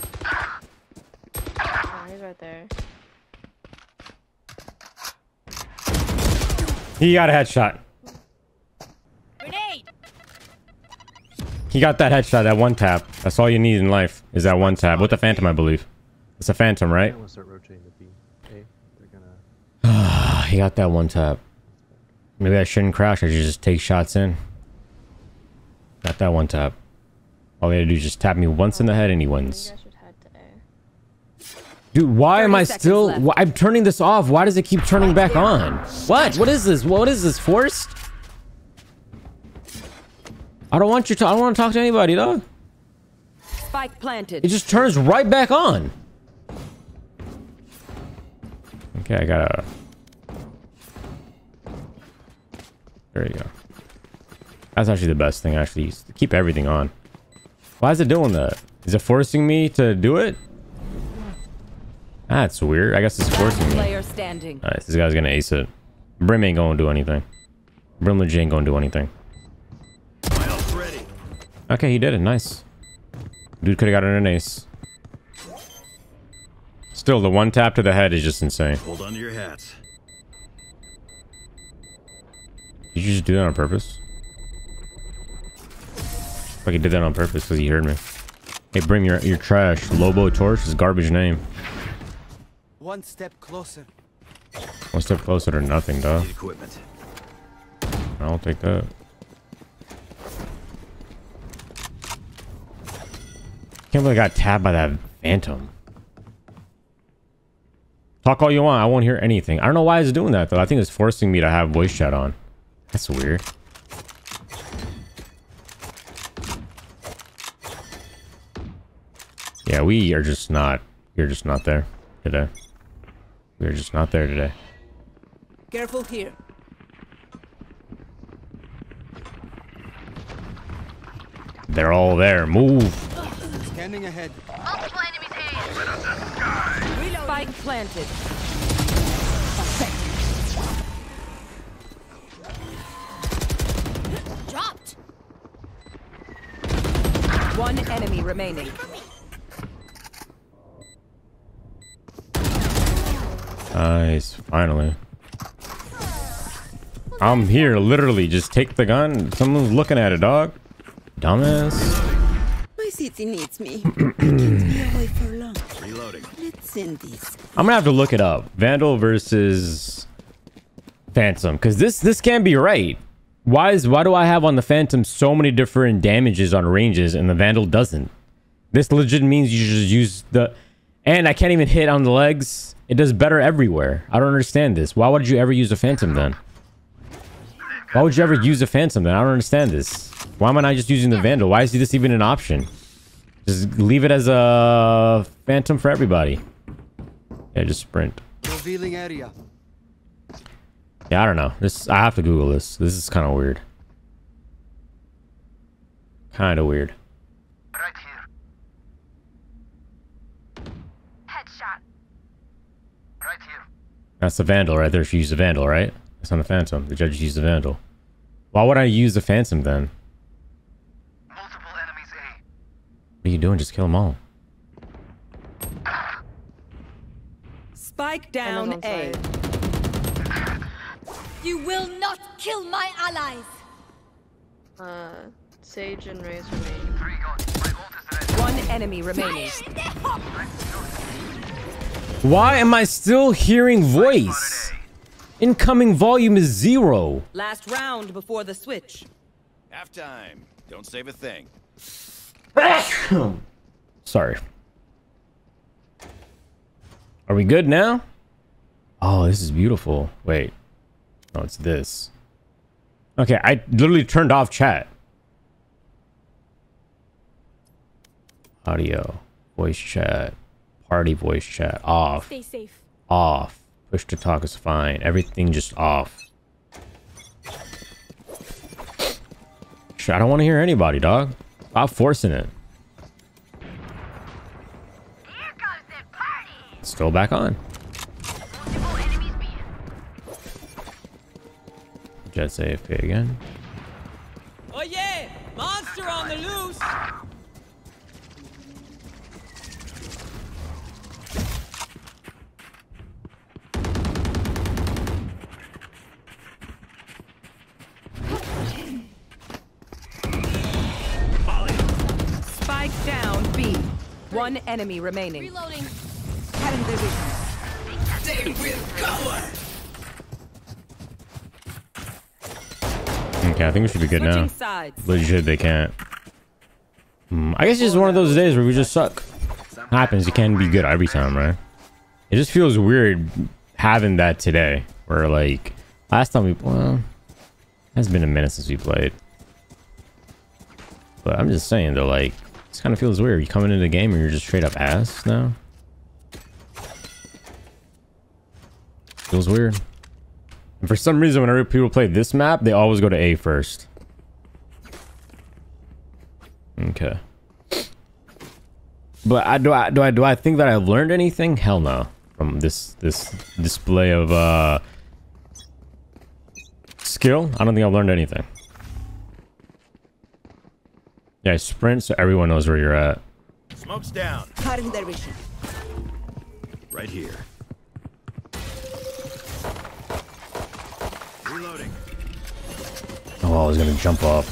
S10: Oh, he's right there.
S1: He got a headshot.
S2: Grenade.
S1: He got that headshot, that one tap. That's all you need in life, is that one tap. With the Phantom, I believe. It's a Phantom, right?
S7: I'm gonna start rotating the B. A. They're gonna. (sighs)
S1: He got that one tap. Maybe I shouldn't crash. I should just take shots in. Got that one tap. All he had to do is just tap me once in the head and he
S10: You
S1: wins.
S10: guys should head to A.
S1: Dude, why am I still...
S4: left.
S1: I'm turning this off. Why does it keep turning back on? What? What is this? What is this? Forced? I don't want you to... I don't want to talk to anybody, dog.
S4: Spike planted.
S1: It just turns right back on. Okay, I gotta... There you go. That's actually the best thing, actually. Keep everything on. Why is it doing that? Is it forcing me to do it? That's weird. I guess it's forcing me.
S4: Player standing.
S1: Nice. This guy's gonna ace it. Brim ain't gonna do anything. Brim legit ain't gonna do anything.
S9: My ult's ready.
S1: Okay, he did it. Nice. Dude could have gotten an ace. Still, the one tap to the head is just insane.
S9: Hold on to your hats.
S1: Did you just do that on purpose? Like he did that on purpose because he heard me. Hey, Brim, you're, you're trash. Lobo Torch is garbage name.
S9: One step closer.
S1: One step closer to nothing, dog.
S9: Need equipment.
S1: I'll take that. Can't believe I got tabbed by that phantom. Talk all you want. I won't hear anything. I don't know why it's doing that though. I think it's forcing me to have voice chat on. That's weird. Yeah, we are just not. You're just not there today. We're just not there today.
S4: Careful here.
S1: They're all there. Move.
S9: Scanning ahead.
S6: Multiple enemies A.
S4: Spike planted.
S2: Dropped.
S4: One enemy remaining.
S1: Nice, finally. I'm here, literally. Just take the gun. Someone's looking at it, dog. Dumbass.
S4: My city needs me. (clears throat) Can't be away for long.
S9: Reloading.
S4: Let's send this.
S1: I'm gonna have to look it up. Vandal versus Phantom, because this this can't be right. Why is why do I have on the Phantom so many different damages on ranges and the Vandal doesn't? This legit means you just use the, and I can't even hit on the legs. It does better everywhere. I don't understand this. Why would you ever use a Phantom then? Why would you ever use a Phantom then? I don't understand this. Why am I not just using the Vandal? Why is this even an option? Just leave it as a Phantom for everybody. Yeah, just sprint.
S9: Revealing area.
S1: Yeah, I don't know. This I have to Google this. This is kind of weird. Kind of weird.
S6: Right here. Headshot. Right here.
S1: That's the Vandal right there. She used the Vandal, right? It's not a Phantom. The judge used the Vandal. Why would I use the Phantom then?
S6: Multiple enemies A.
S1: What are you doing? Just kill them all.
S4: Spike down A.
S2: You will not kill my allies.
S10: Uh, Sage and Raze remain.
S6: Three gone. My ult is.
S4: One enemy remaining.
S1: Why am I still hearing voice? Incoming volume is zero.
S4: Last round before the switch.
S9: Half time. Don't save a thing. (coughs)
S1: Sorry. Are we good now? Oh, this is beautiful. Wait. Oh, it's this. Okay, I literally turned off chat. Audio, voice chat, party voice chat, off,
S2: Stay safe.
S1: off. Push to talk is fine. Everything just off. Shit, I don't want to hear anybody, dog. Stop forcing it.
S6: Here comes the party.
S1: Still back on. Jett's AFK again.
S4: One enemy remaining.
S2: Reloading.
S4: Cutting their vision.
S8: They will cover.
S1: Okay, I think we should be good now.
S4: Switching sides.
S1: Legit, they can't. Hmm, I guess it's just one of those days where we just suck. Happens. You can't be good every time, right? It just feels weird having that today. Where like last time we well, it's been a minute since we played. But I'm just saying though, like this kind of feels weird. You coming into the game and you're just straight up ass now. Feels weird. And for some reason, whenever people play this map, they always go to A first. Okay. But I do I do I do I think that I've learned anything? Hell no. From this this display of uh skill, I don't think I've learned anything. Yeah, sprint so everyone knows where you're at.
S9: Smoke's down.
S4: Cutting their vision.
S9: Right here. Reloading.
S1: Oh, I was gonna jump up.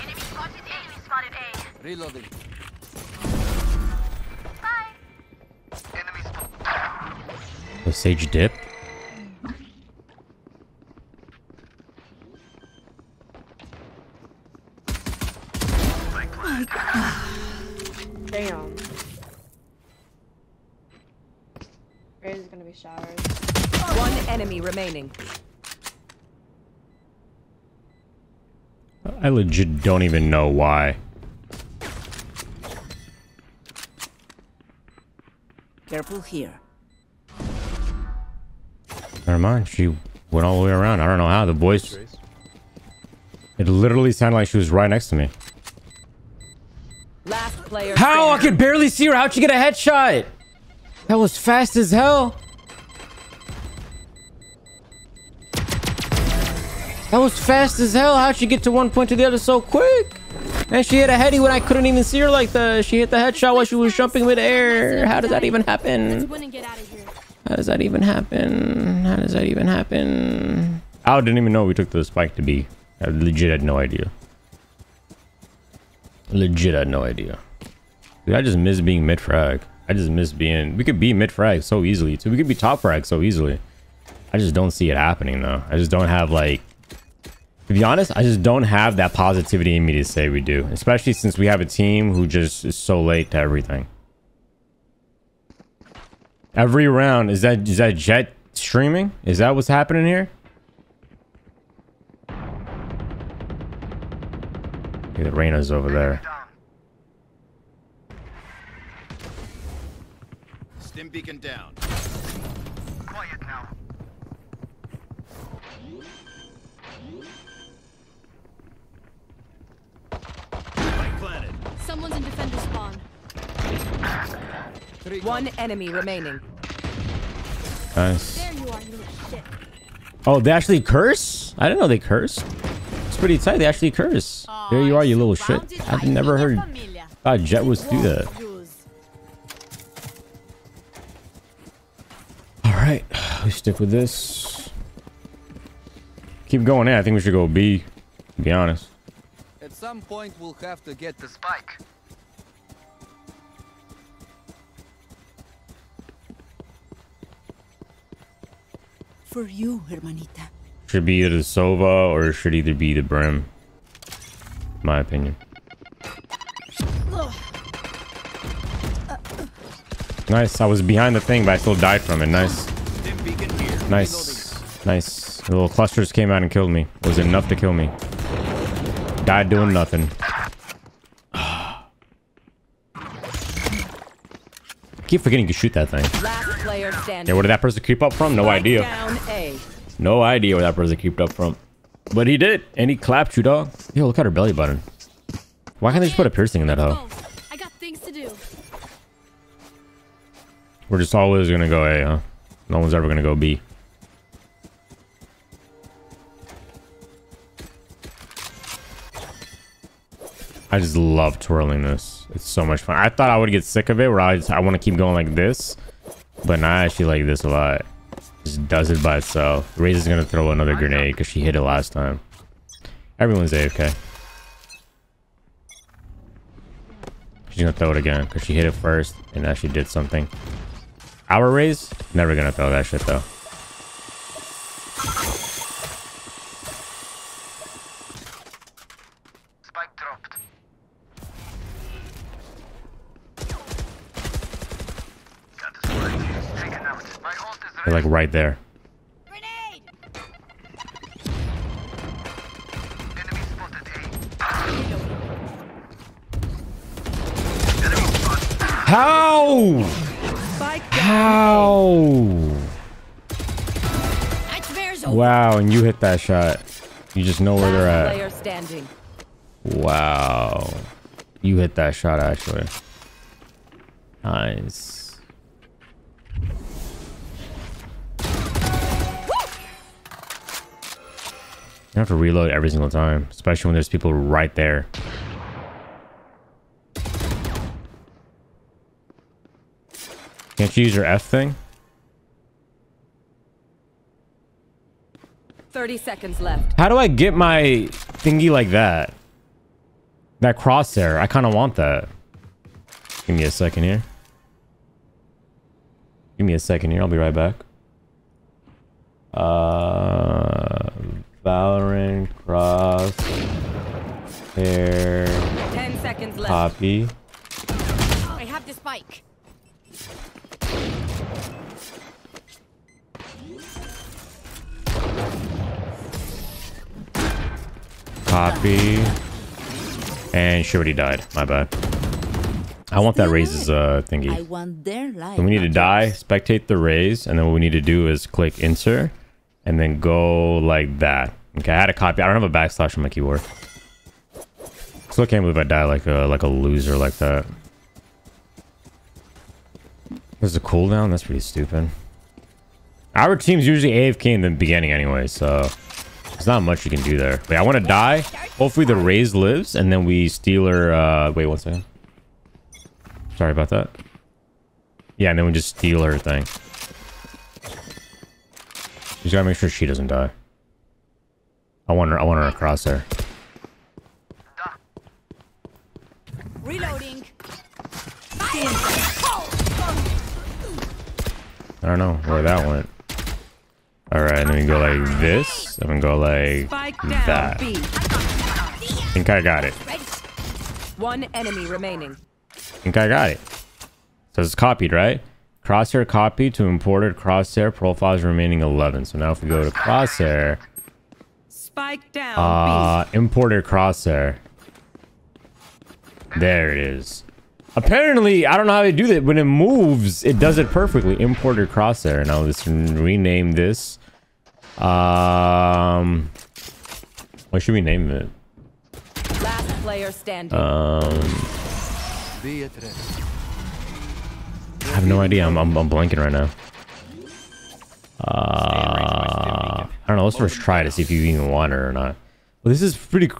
S6: Enemy spotted A. Enemy spotted A.
S9: Reloading.
S6: Bye. Enemy spotted.
S1: The sage dip.
S10: Damn. Raze is gonna be showered.
S4: One enemy remaining.
S1: I legit don't even know why.
S4: Careful here.
S1: Never mind. She went all the way around. I don't know how. The voice. It literally sounded like she was right next to me.
S4: Last player.
S1: How? I
S4: standing.
S1: could barely see her. How'd she get a headshot? That was fast as hell. That was fast as hell. How'd she get to one point to the other so quick? And she hit a heady when I couldn't even see her like that. She hit the headshot while she was jumping midair. How does that even happen?
S2: win and get out of here.
S1: How does that even happen? How does that even happen? I didn't even know we took the spike to B. I legit had no idea. Legit had no idea. Dude, I just miss being mid frag. I just miss being. We could be mid frag so easily too. We could be top frag so easily. I just don't see it happening though. I just don't have like. To be honest, I just don't have that positivity in me to say we do, especially since we have a team who just is so late to everything. Every round is that is that Jett streaming? Is that what's happening here? Okay, the Reyna's over there.
S9: Stim beacon down.
S6: Quiet now.
S9: Spike planted.
S2: Someone's in defender spawn.
S11: One enemy remaining.
S1: Nice.
S2: There you are, you shit.
S1: Oh, they actually curse? I didn't know they curse. It's pretty tight. They actually curse. There you are, you little shit. I've never heard uh, Jett was do that. Stick with this. Keep going in. I think we should go B. To be honest.
S12: At some point, we'll have to get the
S6: Spike.
S4: For you, hermanita.
S1: Should be either the Sova or it should either be the Brim. My opinion. Nice. I was behind the thing, but I still died from it. Nice.
S9: Stim beacon here.
S1: Nice. Nice. The little clusters came out and killed me. It Was enough to kill me. Died doing nothing. (sighs) Keep forgetting to shoot that thing.
S11: Last player standing.
S1: Yeah, where did that person creep up from? No idea. No idea where that person creeped up from. But he did. And he clapped you, dog. Yo, look at her belly button. Why can't they just put a piercing in that hoe?
S2: I got things to do.
S1: We're just always gonna go A, huh? No one's ever gonna go B. I just love twirling this. It's so much fun. I thought I would get sick of it where I just, I want to keep going like this. But now I actually like this a lot. Just does it by itself. Raze is gonna throw another grenade because she hit it last time. Everyone's AFK. She's gonna throw it again because she hit it first and actually did something. Our Raze? Never gonna throw that shit though.
S6: Spike dropped. Got the spike. Taken out. My ult is
S1: They're like right there. How? How? Wow, and you hit that shot. You just know where they're at. Wow. You hit that shot actually. Nice. You have to reload every single time, especially when there's people right there. Can't you use your F thing?
S11: 30 seconds left.
S1: How do I get my thingy like that? That crosshair. I kind of want that. Give me a second here. Give me a second here. I'll be right back. Uh, Valorant cross hair
S11: 10 seconds left.
S1: copy.
S2: I have the spike.
S1: Copy. And she already died. My bad. I want that Raze's uh thingy.
S4: I want their life.
S1: So we need to die, spectate the Raze, and then what we need to do is click insert and then go like that. Okay, I had a copy. I don't have a backslash on my keyboard. Still can't believe I die like a like a loser like that. There's a cooldown? That's pretty stupid. Our team's usually AFK in the beginning anyway, so there's not much you can do there. Wait, I want to die. Hopefully the Raze lives, and then we steal her. Uh, wait one second. Sorry about that. Yeah, and then we just steal her thing. Just gotta make sure she doesn't die. I want her. I want her across there.
S2: Reloading.
S1: I don't know where that went. All right, let me go like this, I'm gonna go like that.
S11: B.
S1: think I got it.
S11: One enemy remaining.
S1: think I got it. So it's copied, right? Crosshair copied to imported crosshair profiles remaining 11. So now if we go to crosshair,
S11: Spike down
S1: uh, imported crosshair. There it is. Apparently, I don't know how they do that. When it moves, it does it perfectly. Importer crosshair. Now let's rename this. Um, what should we name it?
S11: Last player standing.
S1: Um,
S12: Be at rest.
S1: I have no idea. I'm, I'm, I'm blanking right now. Uh, I don't know. Let's first try to see if you even want it or not. Well, this is pretty.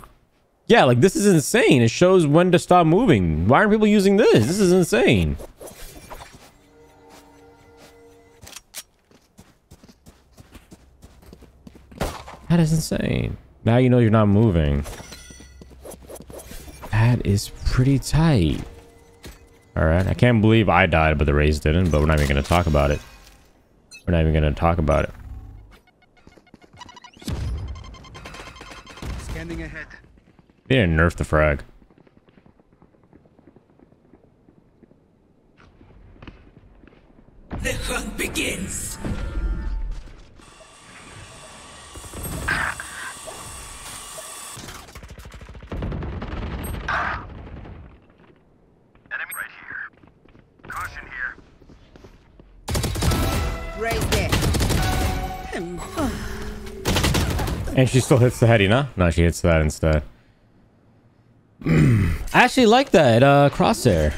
S1: Yeah, like this is insane. It shows when to stop moving. Why aren't people using this? This is insane. That is insane. Now you know you're not moving. That is pretty tight. Alright, I can't believe I died, but the Raze didn't, but we're not even going to talk about it. We're not even going to talk about it.
S12: Scanning ahead.
S1: They didn't nerf the frag. She still hits the heady, no? No, she hits that instead. (clears throat) I actually like that uh, crosshair.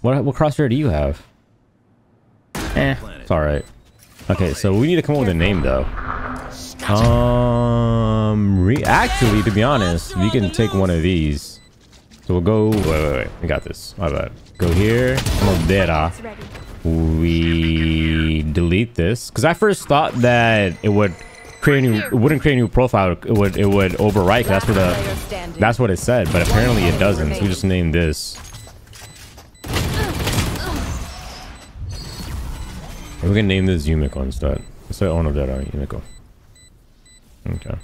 S1: What what crosshair do you have? Eh, it's all right. Okay, so we need to come up with a name though. Um, actually, to be honest, we can take one of these. So we'll go. Wait, wait, wait. We got this. My bad. Go here. Modera. We delete this because I first thought that it would create a new. It wouldn't create a new profile. It would. It would overwrite That's what the. That's what it said, but apparently it doesn't. So we just named this. We can name this Yumiko instead. Say Onodera Yumiko. Okay.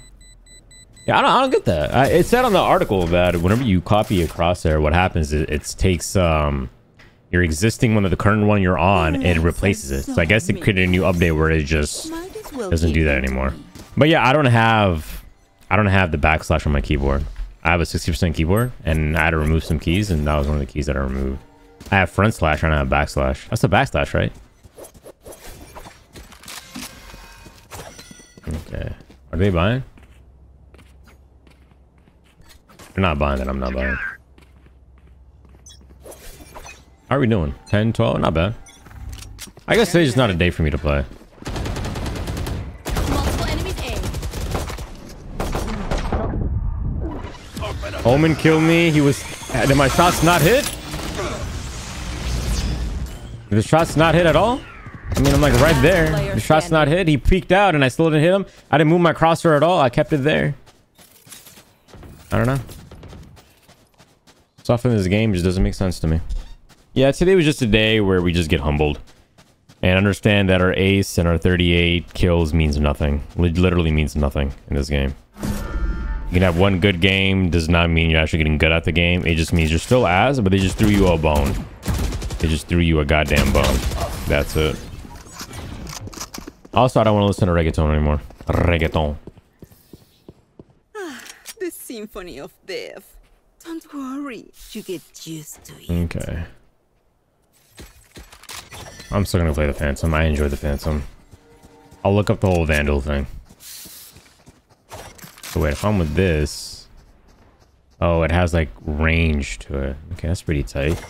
S1: Yeah, I don't, I don't get that. I, it said on the article that whenever you copy a crosshair, what happens is it takes um your existing one of the current one you're on and it replaces it. So I guess it created a new update where it just doesn't do that anymore. But yeah, I don't have I don't have the backslash on my keyboard. I have a 60% keyboard and I had to remove some keys and that was one of the keys that I removed. I have front slash, and I have backslash. That's a backslash, right? Okay. Are they buying? They're not buying it. I'm not buying. How are we doing? 10, 12? Not bad. I guess today's just not a day for me to play.
S2: Multiple enemies A.
S1: Omen killed me. He was... Uh, did my shots not hit? Did the shots not hit at all? I mean, I'm like right there. The shot's not hit. He peeked out and I still didn't hit him. I didn't move my crosshair at all. I kept it there. I don't know. Stuff in this game just doesn't make sense to me. Yeah, today was just a day where we just get humbled. And understand that our ace and our 38 kills means nothing. It literally means nothing in this game. You can have one good game, does not mean you're actually getting good at the game. It just means you're still ass, but they just threw you a bone. They just threw you a goddamn bone. That's it. Also, I don't want to listen to reggaeton anymore. Reggaeton.
S4: Ah, The symphony of death. Don't worry, you get used to it.
S1: Okay. I'm still gonna play the Phantom. I enjoy the Phantom. I'll look up the whole Vandal thing. So wait, if I'm with this... Oh, it has like range to it. Okay, that's pretty tight.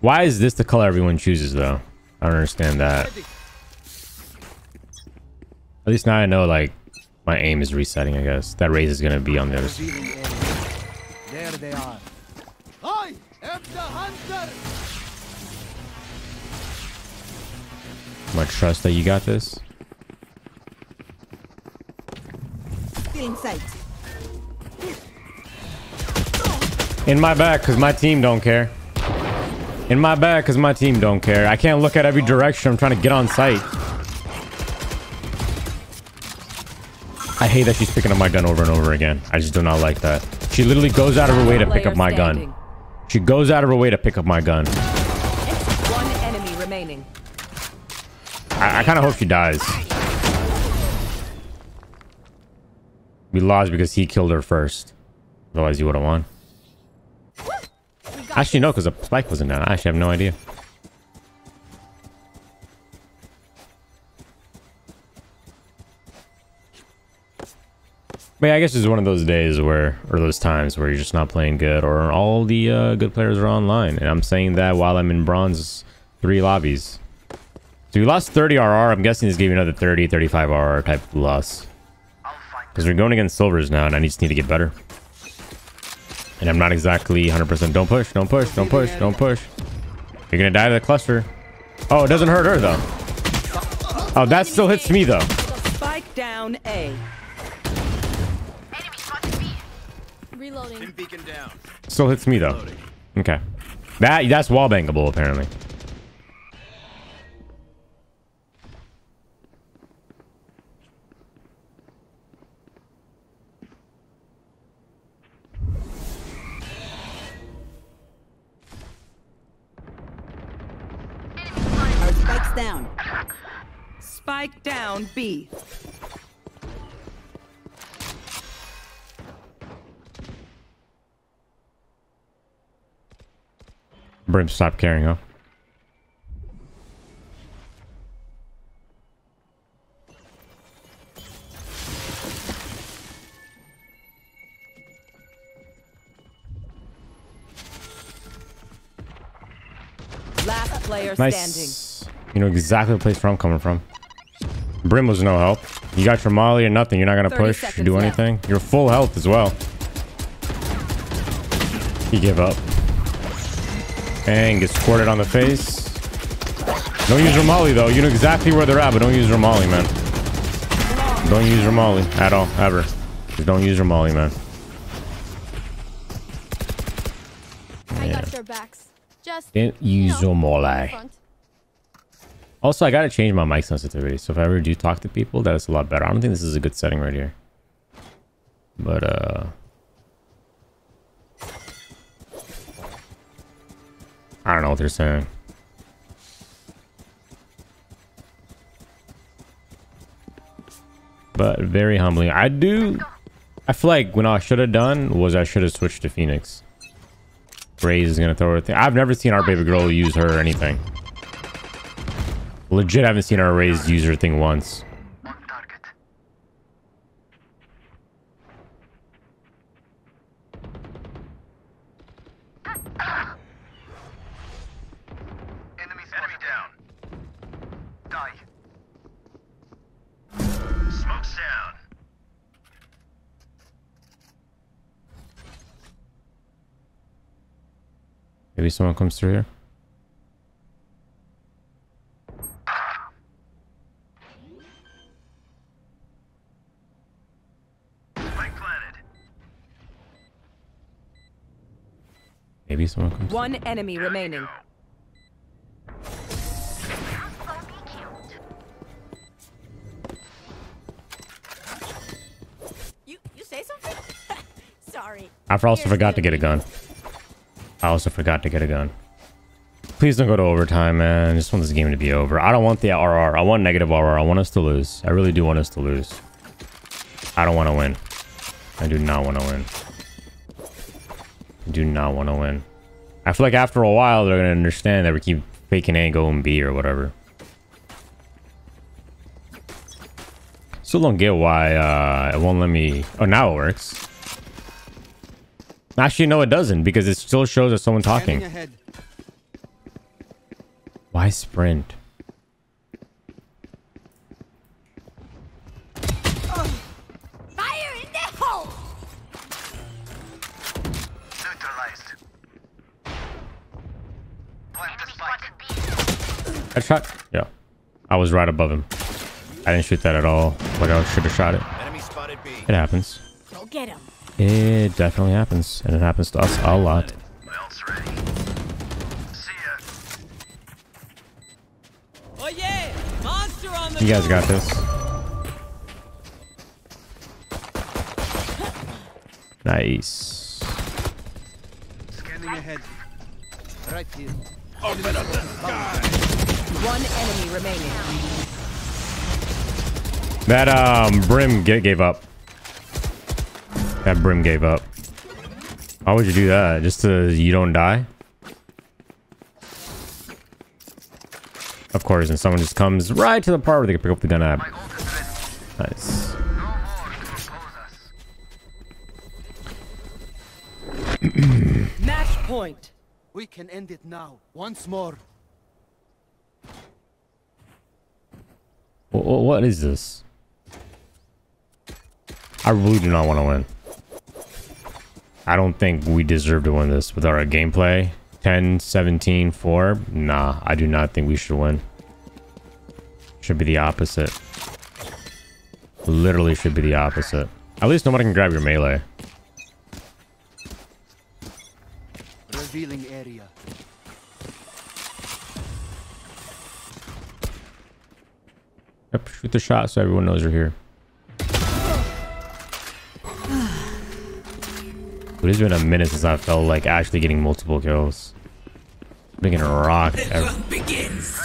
S1: Why is this the color everyone chooses though? I don't understand that. At least now I know like my aim is resetting, I guess. That Raze is gonna be on the other side.
S12: There they are. I am the hunter.
S1: I'm gonna trust that you got this.
S4: Still in sight.
S1: In my back, because my team don't care. In my back, because my team don't care. I can't look at every direction. I'm trying to get on site. I hate that she's picking up my gun over and over again. I just do not like that. She literally goes out of her way to pick up my gun. She goes out of her way to pick up my gun.
S11: One enemy remaining.
S1: I, I kind of hope she dies. We lost because he killed her first. Otherwise, you would have won. Actually, no, because the spike wasn't down. I actually have no idea. But yeah, I guess it's one of those days where, or those times where you're just not playing good, or all the uh, good players are online. And I'm saying that while I'm in bronze three lobbies. So we lost 30 RR. I'm guessing this gave you another 30, 35 RR type loss. Because we're going against silvers now, and I just need to get better. And I'm not exactly 100%. Don't push, don't push, don't push, don't push. You're going to die to the cluster. Oh, it doesn't hurt her, though. Oh, that still hits me, though.
S11: Spike down A.
S2: Reloading.
S9: Beacon down.
S1: Still hits me, though. Okay. That That's wall bangable, apparently.
S4: Down.
S11: Spike down B.
S1: Brim, stop caring, huh?
S11: Last player standing.
S1: You know exactly the place where I'm coming from. Brim was no help. You got your molly or nothing. You're not gonna push,
S11: seconds
S1: do
S11: left.
S1: anything. You're full health as well. He gave up. And gets squirted on the face. Don't use your molly though. You know exactly where they're at, but don't use your molly, man. Don't use your molly at all, ever. Just don't use your molly, man.
S2: I
S1: Yeah.
S2: got your backs. Just
S1: Don't use
S2: know,
S1: your molly.
S2: front.
S1: Also, I gotta change my mic sensitivity. So if I ever do talk to people, that is a lot better. I don't think this is a good setting right here. But uh I don't know what they're saying. But very humbling. I do I feel like when I should have done was I should have switched to Phoenix. Raze is gonna throw her thing. I've never seen our baby girl use her or anything. Legit I haven't seen our raised user thing once.
S6: Enemy, enemy down. Die. Smoke's down.
S1: Maybe someone comes through here.
S6: Spike planted.
S1: Maybe someone comes.
S11: One enemy remaining.
S2: You you say something? (laughs) Sorry.
S1: I also forgot to get a gun. I also forgot to get a gun. Please don't go to overtime, man. I just want this game to be over. I don't want the RR. I want negative RR. I want us to lose. I really do want us to lose. I don't want to win. I do not want to win. I do not want to win. I feel like after a while, they're going to understand that we keep faking A and going B or whatever. Still don't get why uh, it won't let me... Oh, now it works. Actually, no, it doesn't because it still shows us someone talking. Why sprint? Headshot? Yeah. I was right above him. I didn't shoot that at all. Like I should have shot it.
S9: Enemy spotted B.
S1: It happens.
S2: Go get him.
S1: It definitely happens. And it happens to us a lot.
S6: My ult's ready. See ya.
S8: Oh yeah! Monster on the
S1: You guys got this. Nice.
S12: Scanning ahead. Right here.
S11: One enemy remaining.
S1: That um Brim gave up. That Brim gave up. Why would you do that? Just so you don't die? Of course, and someone just comes right to the part where they can pick up the gun app. Nice.
S11: Match point.
S12: We can end it now. Once more.
S1: What is this? I really do not want to win. I don't think we deserve to win this with our gameplay. 10, 17, 4. Nah, I do not think we should win. Should be the opposite. Literally should be the opposite. At least nobody can grab your melee.
S12: Revealing area.
S1: Yep, shoot the shot so everyone knows you're here. But it's been a minute since I felt like actually getting multiple kills. Getting rocked. ev-
S8: begins.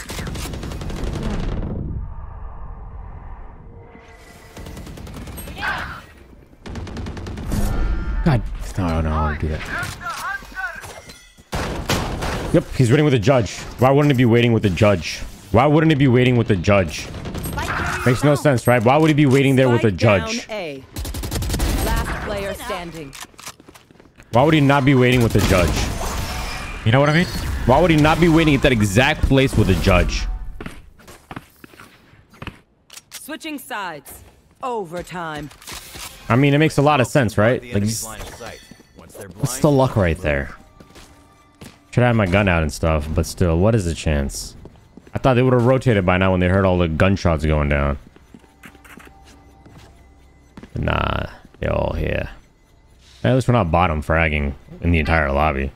S1: God, no, no, I don't do that. Yep, he's waiting with a judge. Why wouldn't he be waiting with the judge? Why wouldn't he be waiting with the judge? Makes no sense, right? Why would he be waiting there with a judge?
S11: A. Last player standing.
S1: Why would he not be waiting with the judge? You know what I mean? Why would he not be waiting at that exact place with a judge?
S11: Switching sides. Overtime.
S1: I mean, it makes a lot of sense, right? Like,
S9: enemy's
S1: just-
S9: line of sight. Once they're
S1: what's the luck right there? Should have my gun out and stuff, but still, what is the chance? I thought they would have rotated by now when they heard all the gunshots going down. But nah, they're all here. At least we're not bottom fragging in the entire lobby.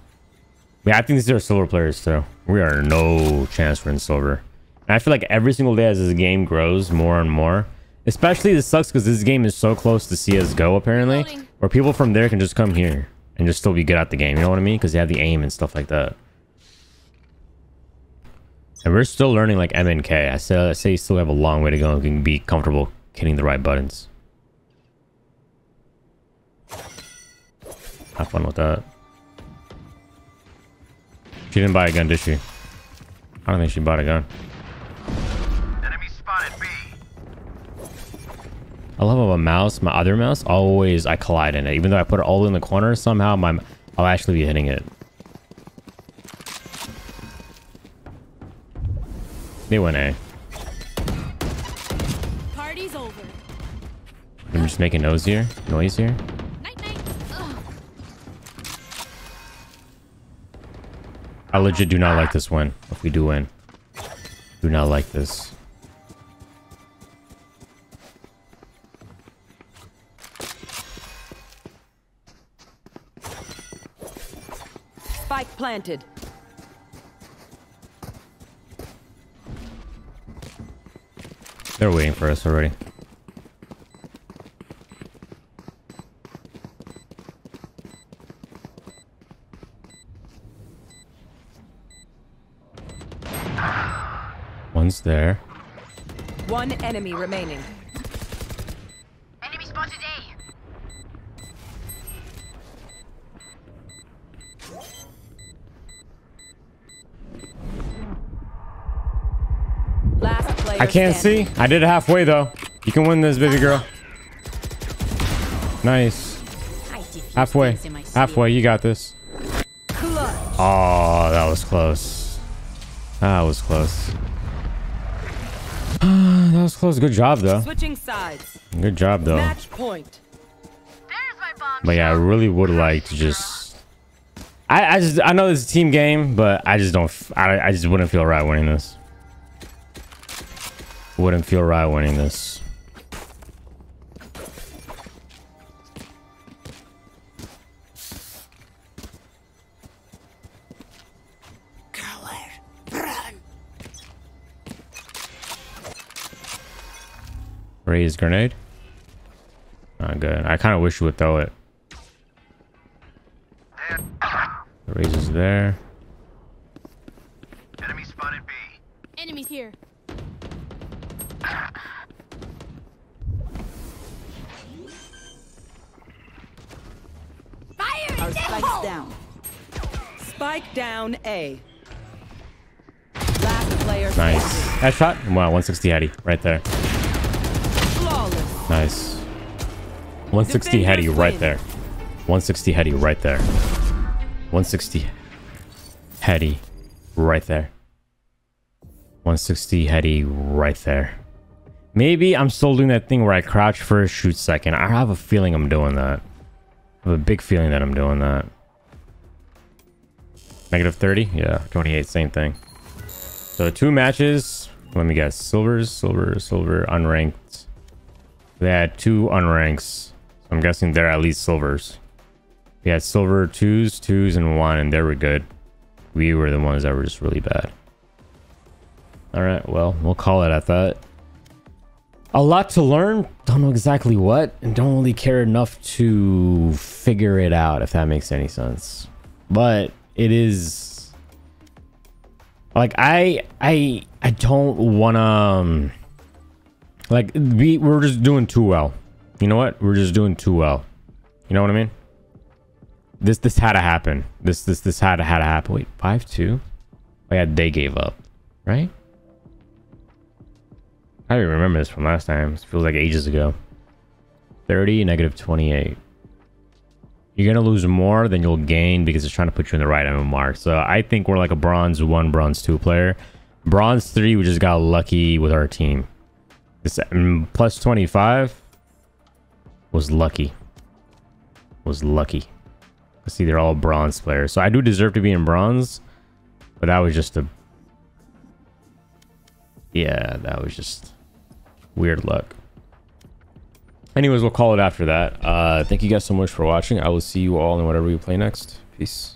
S1: Yeah, I think these are silver players too. We are no chance for in silver. And I feel like every single day as this game grows more and more, especially this sucks because this game is so close to CSGO apparently, where people from there can just come here and just still be good at the game. You know what I mean? Because they have the aim and stuff like that. And we're still learning like MNK. I say, I say you still have a long way to go and can be comfortable hitting the right buttons. Have fun with that. She didn't buy a gun, did she? I don't think she bought a gun.
S6: Enemy spotted B.
S1: I love how a mouse, my other mouse, always I collide in it. Even though I put it all in the corner, somehow my I'll actually be hitting it. They went A.
S2: Party's over.
S1: I'm just making noise here. Noise here.
S2: Night night.
S1: I legit do not like this win. If we do win. Do not like this.
S11: Spike planted.
S1: They're waiting for us already. One's there.
S11: One enemy remaining.
S6: Enemy spotted
S11: Last player
S1: I can't
S11: standing.
S1: see. I did it halfway though. You can win this, baby girl. Nice. Halfway. Halfway. You got this. Oh, that was close. That was close. (sighs) that was close. Good job though.
S11: Switching sides.
S1: Good job though.
S11: Match point.
S6: There's my bomb.
S1: But yeah, I really would like to just. I, I just I know this is a team game, but I just don't. I I just wouldn't feel right winning this. Wouldn't feel right winning this. Raze grenade. Not good. I kind of wish you would throw it. The Raze is there.
S6: Enemy spotted B.
S2: Enemies here.
S11: Spikes down. Spike down A. Last player
S1: Nice.
S11: standing.
S1: Headshot? Wow, 160 heady right there.
S11: Flawless.
S1: Nice. 160 heady
S11: Defenders
S1: right
S11: win.
S1: there. 160 heady right there. 160 heady right there. 160 heady right there. Maybe I'm still doing that thing where I crouch first, shoot second. I have a feeling I'm doing that. I have a big feeling that I'm doing that. Negative 30? Yeah, 28, same thing. So two matches. Let me guess. Silvers, silver, silver, unranked. They had two unranks. I'm guessing they're at least silvers. We had silver twos, twos, and one, and they were good. We were the ones that were just really bad. All right, well, we'll call it at that. A lot to learn. Don't know exactly what, and don't really care enough to figure it out, if that makes any sense. But it is like I I I don't wanna um, like we we're just doing too well. You know what? We're just doing too well. You know what I mean? This this had to happen. This this this had to had to happen. Wait, five two? Oh yeah, they gave up, right? I don't even remember this from last time. It feels like ages ago. 30, negative 28. You're going to lose more than you'll gain because it's trying to put you in the right MMR. So I think we're like a bronze 1, bronze 2 player. Bronze 3, we just got lucky with our team. This plus 25 was lucky. Was lucky. Let's see, they're all bronze players. So I do deserve to be in bronze, but that was just a... Yeah, that was just weird luck. Anyways, we'll call it after that. Uh, thank you guys so much for watching. I will see you all in whatever we play next. Peace.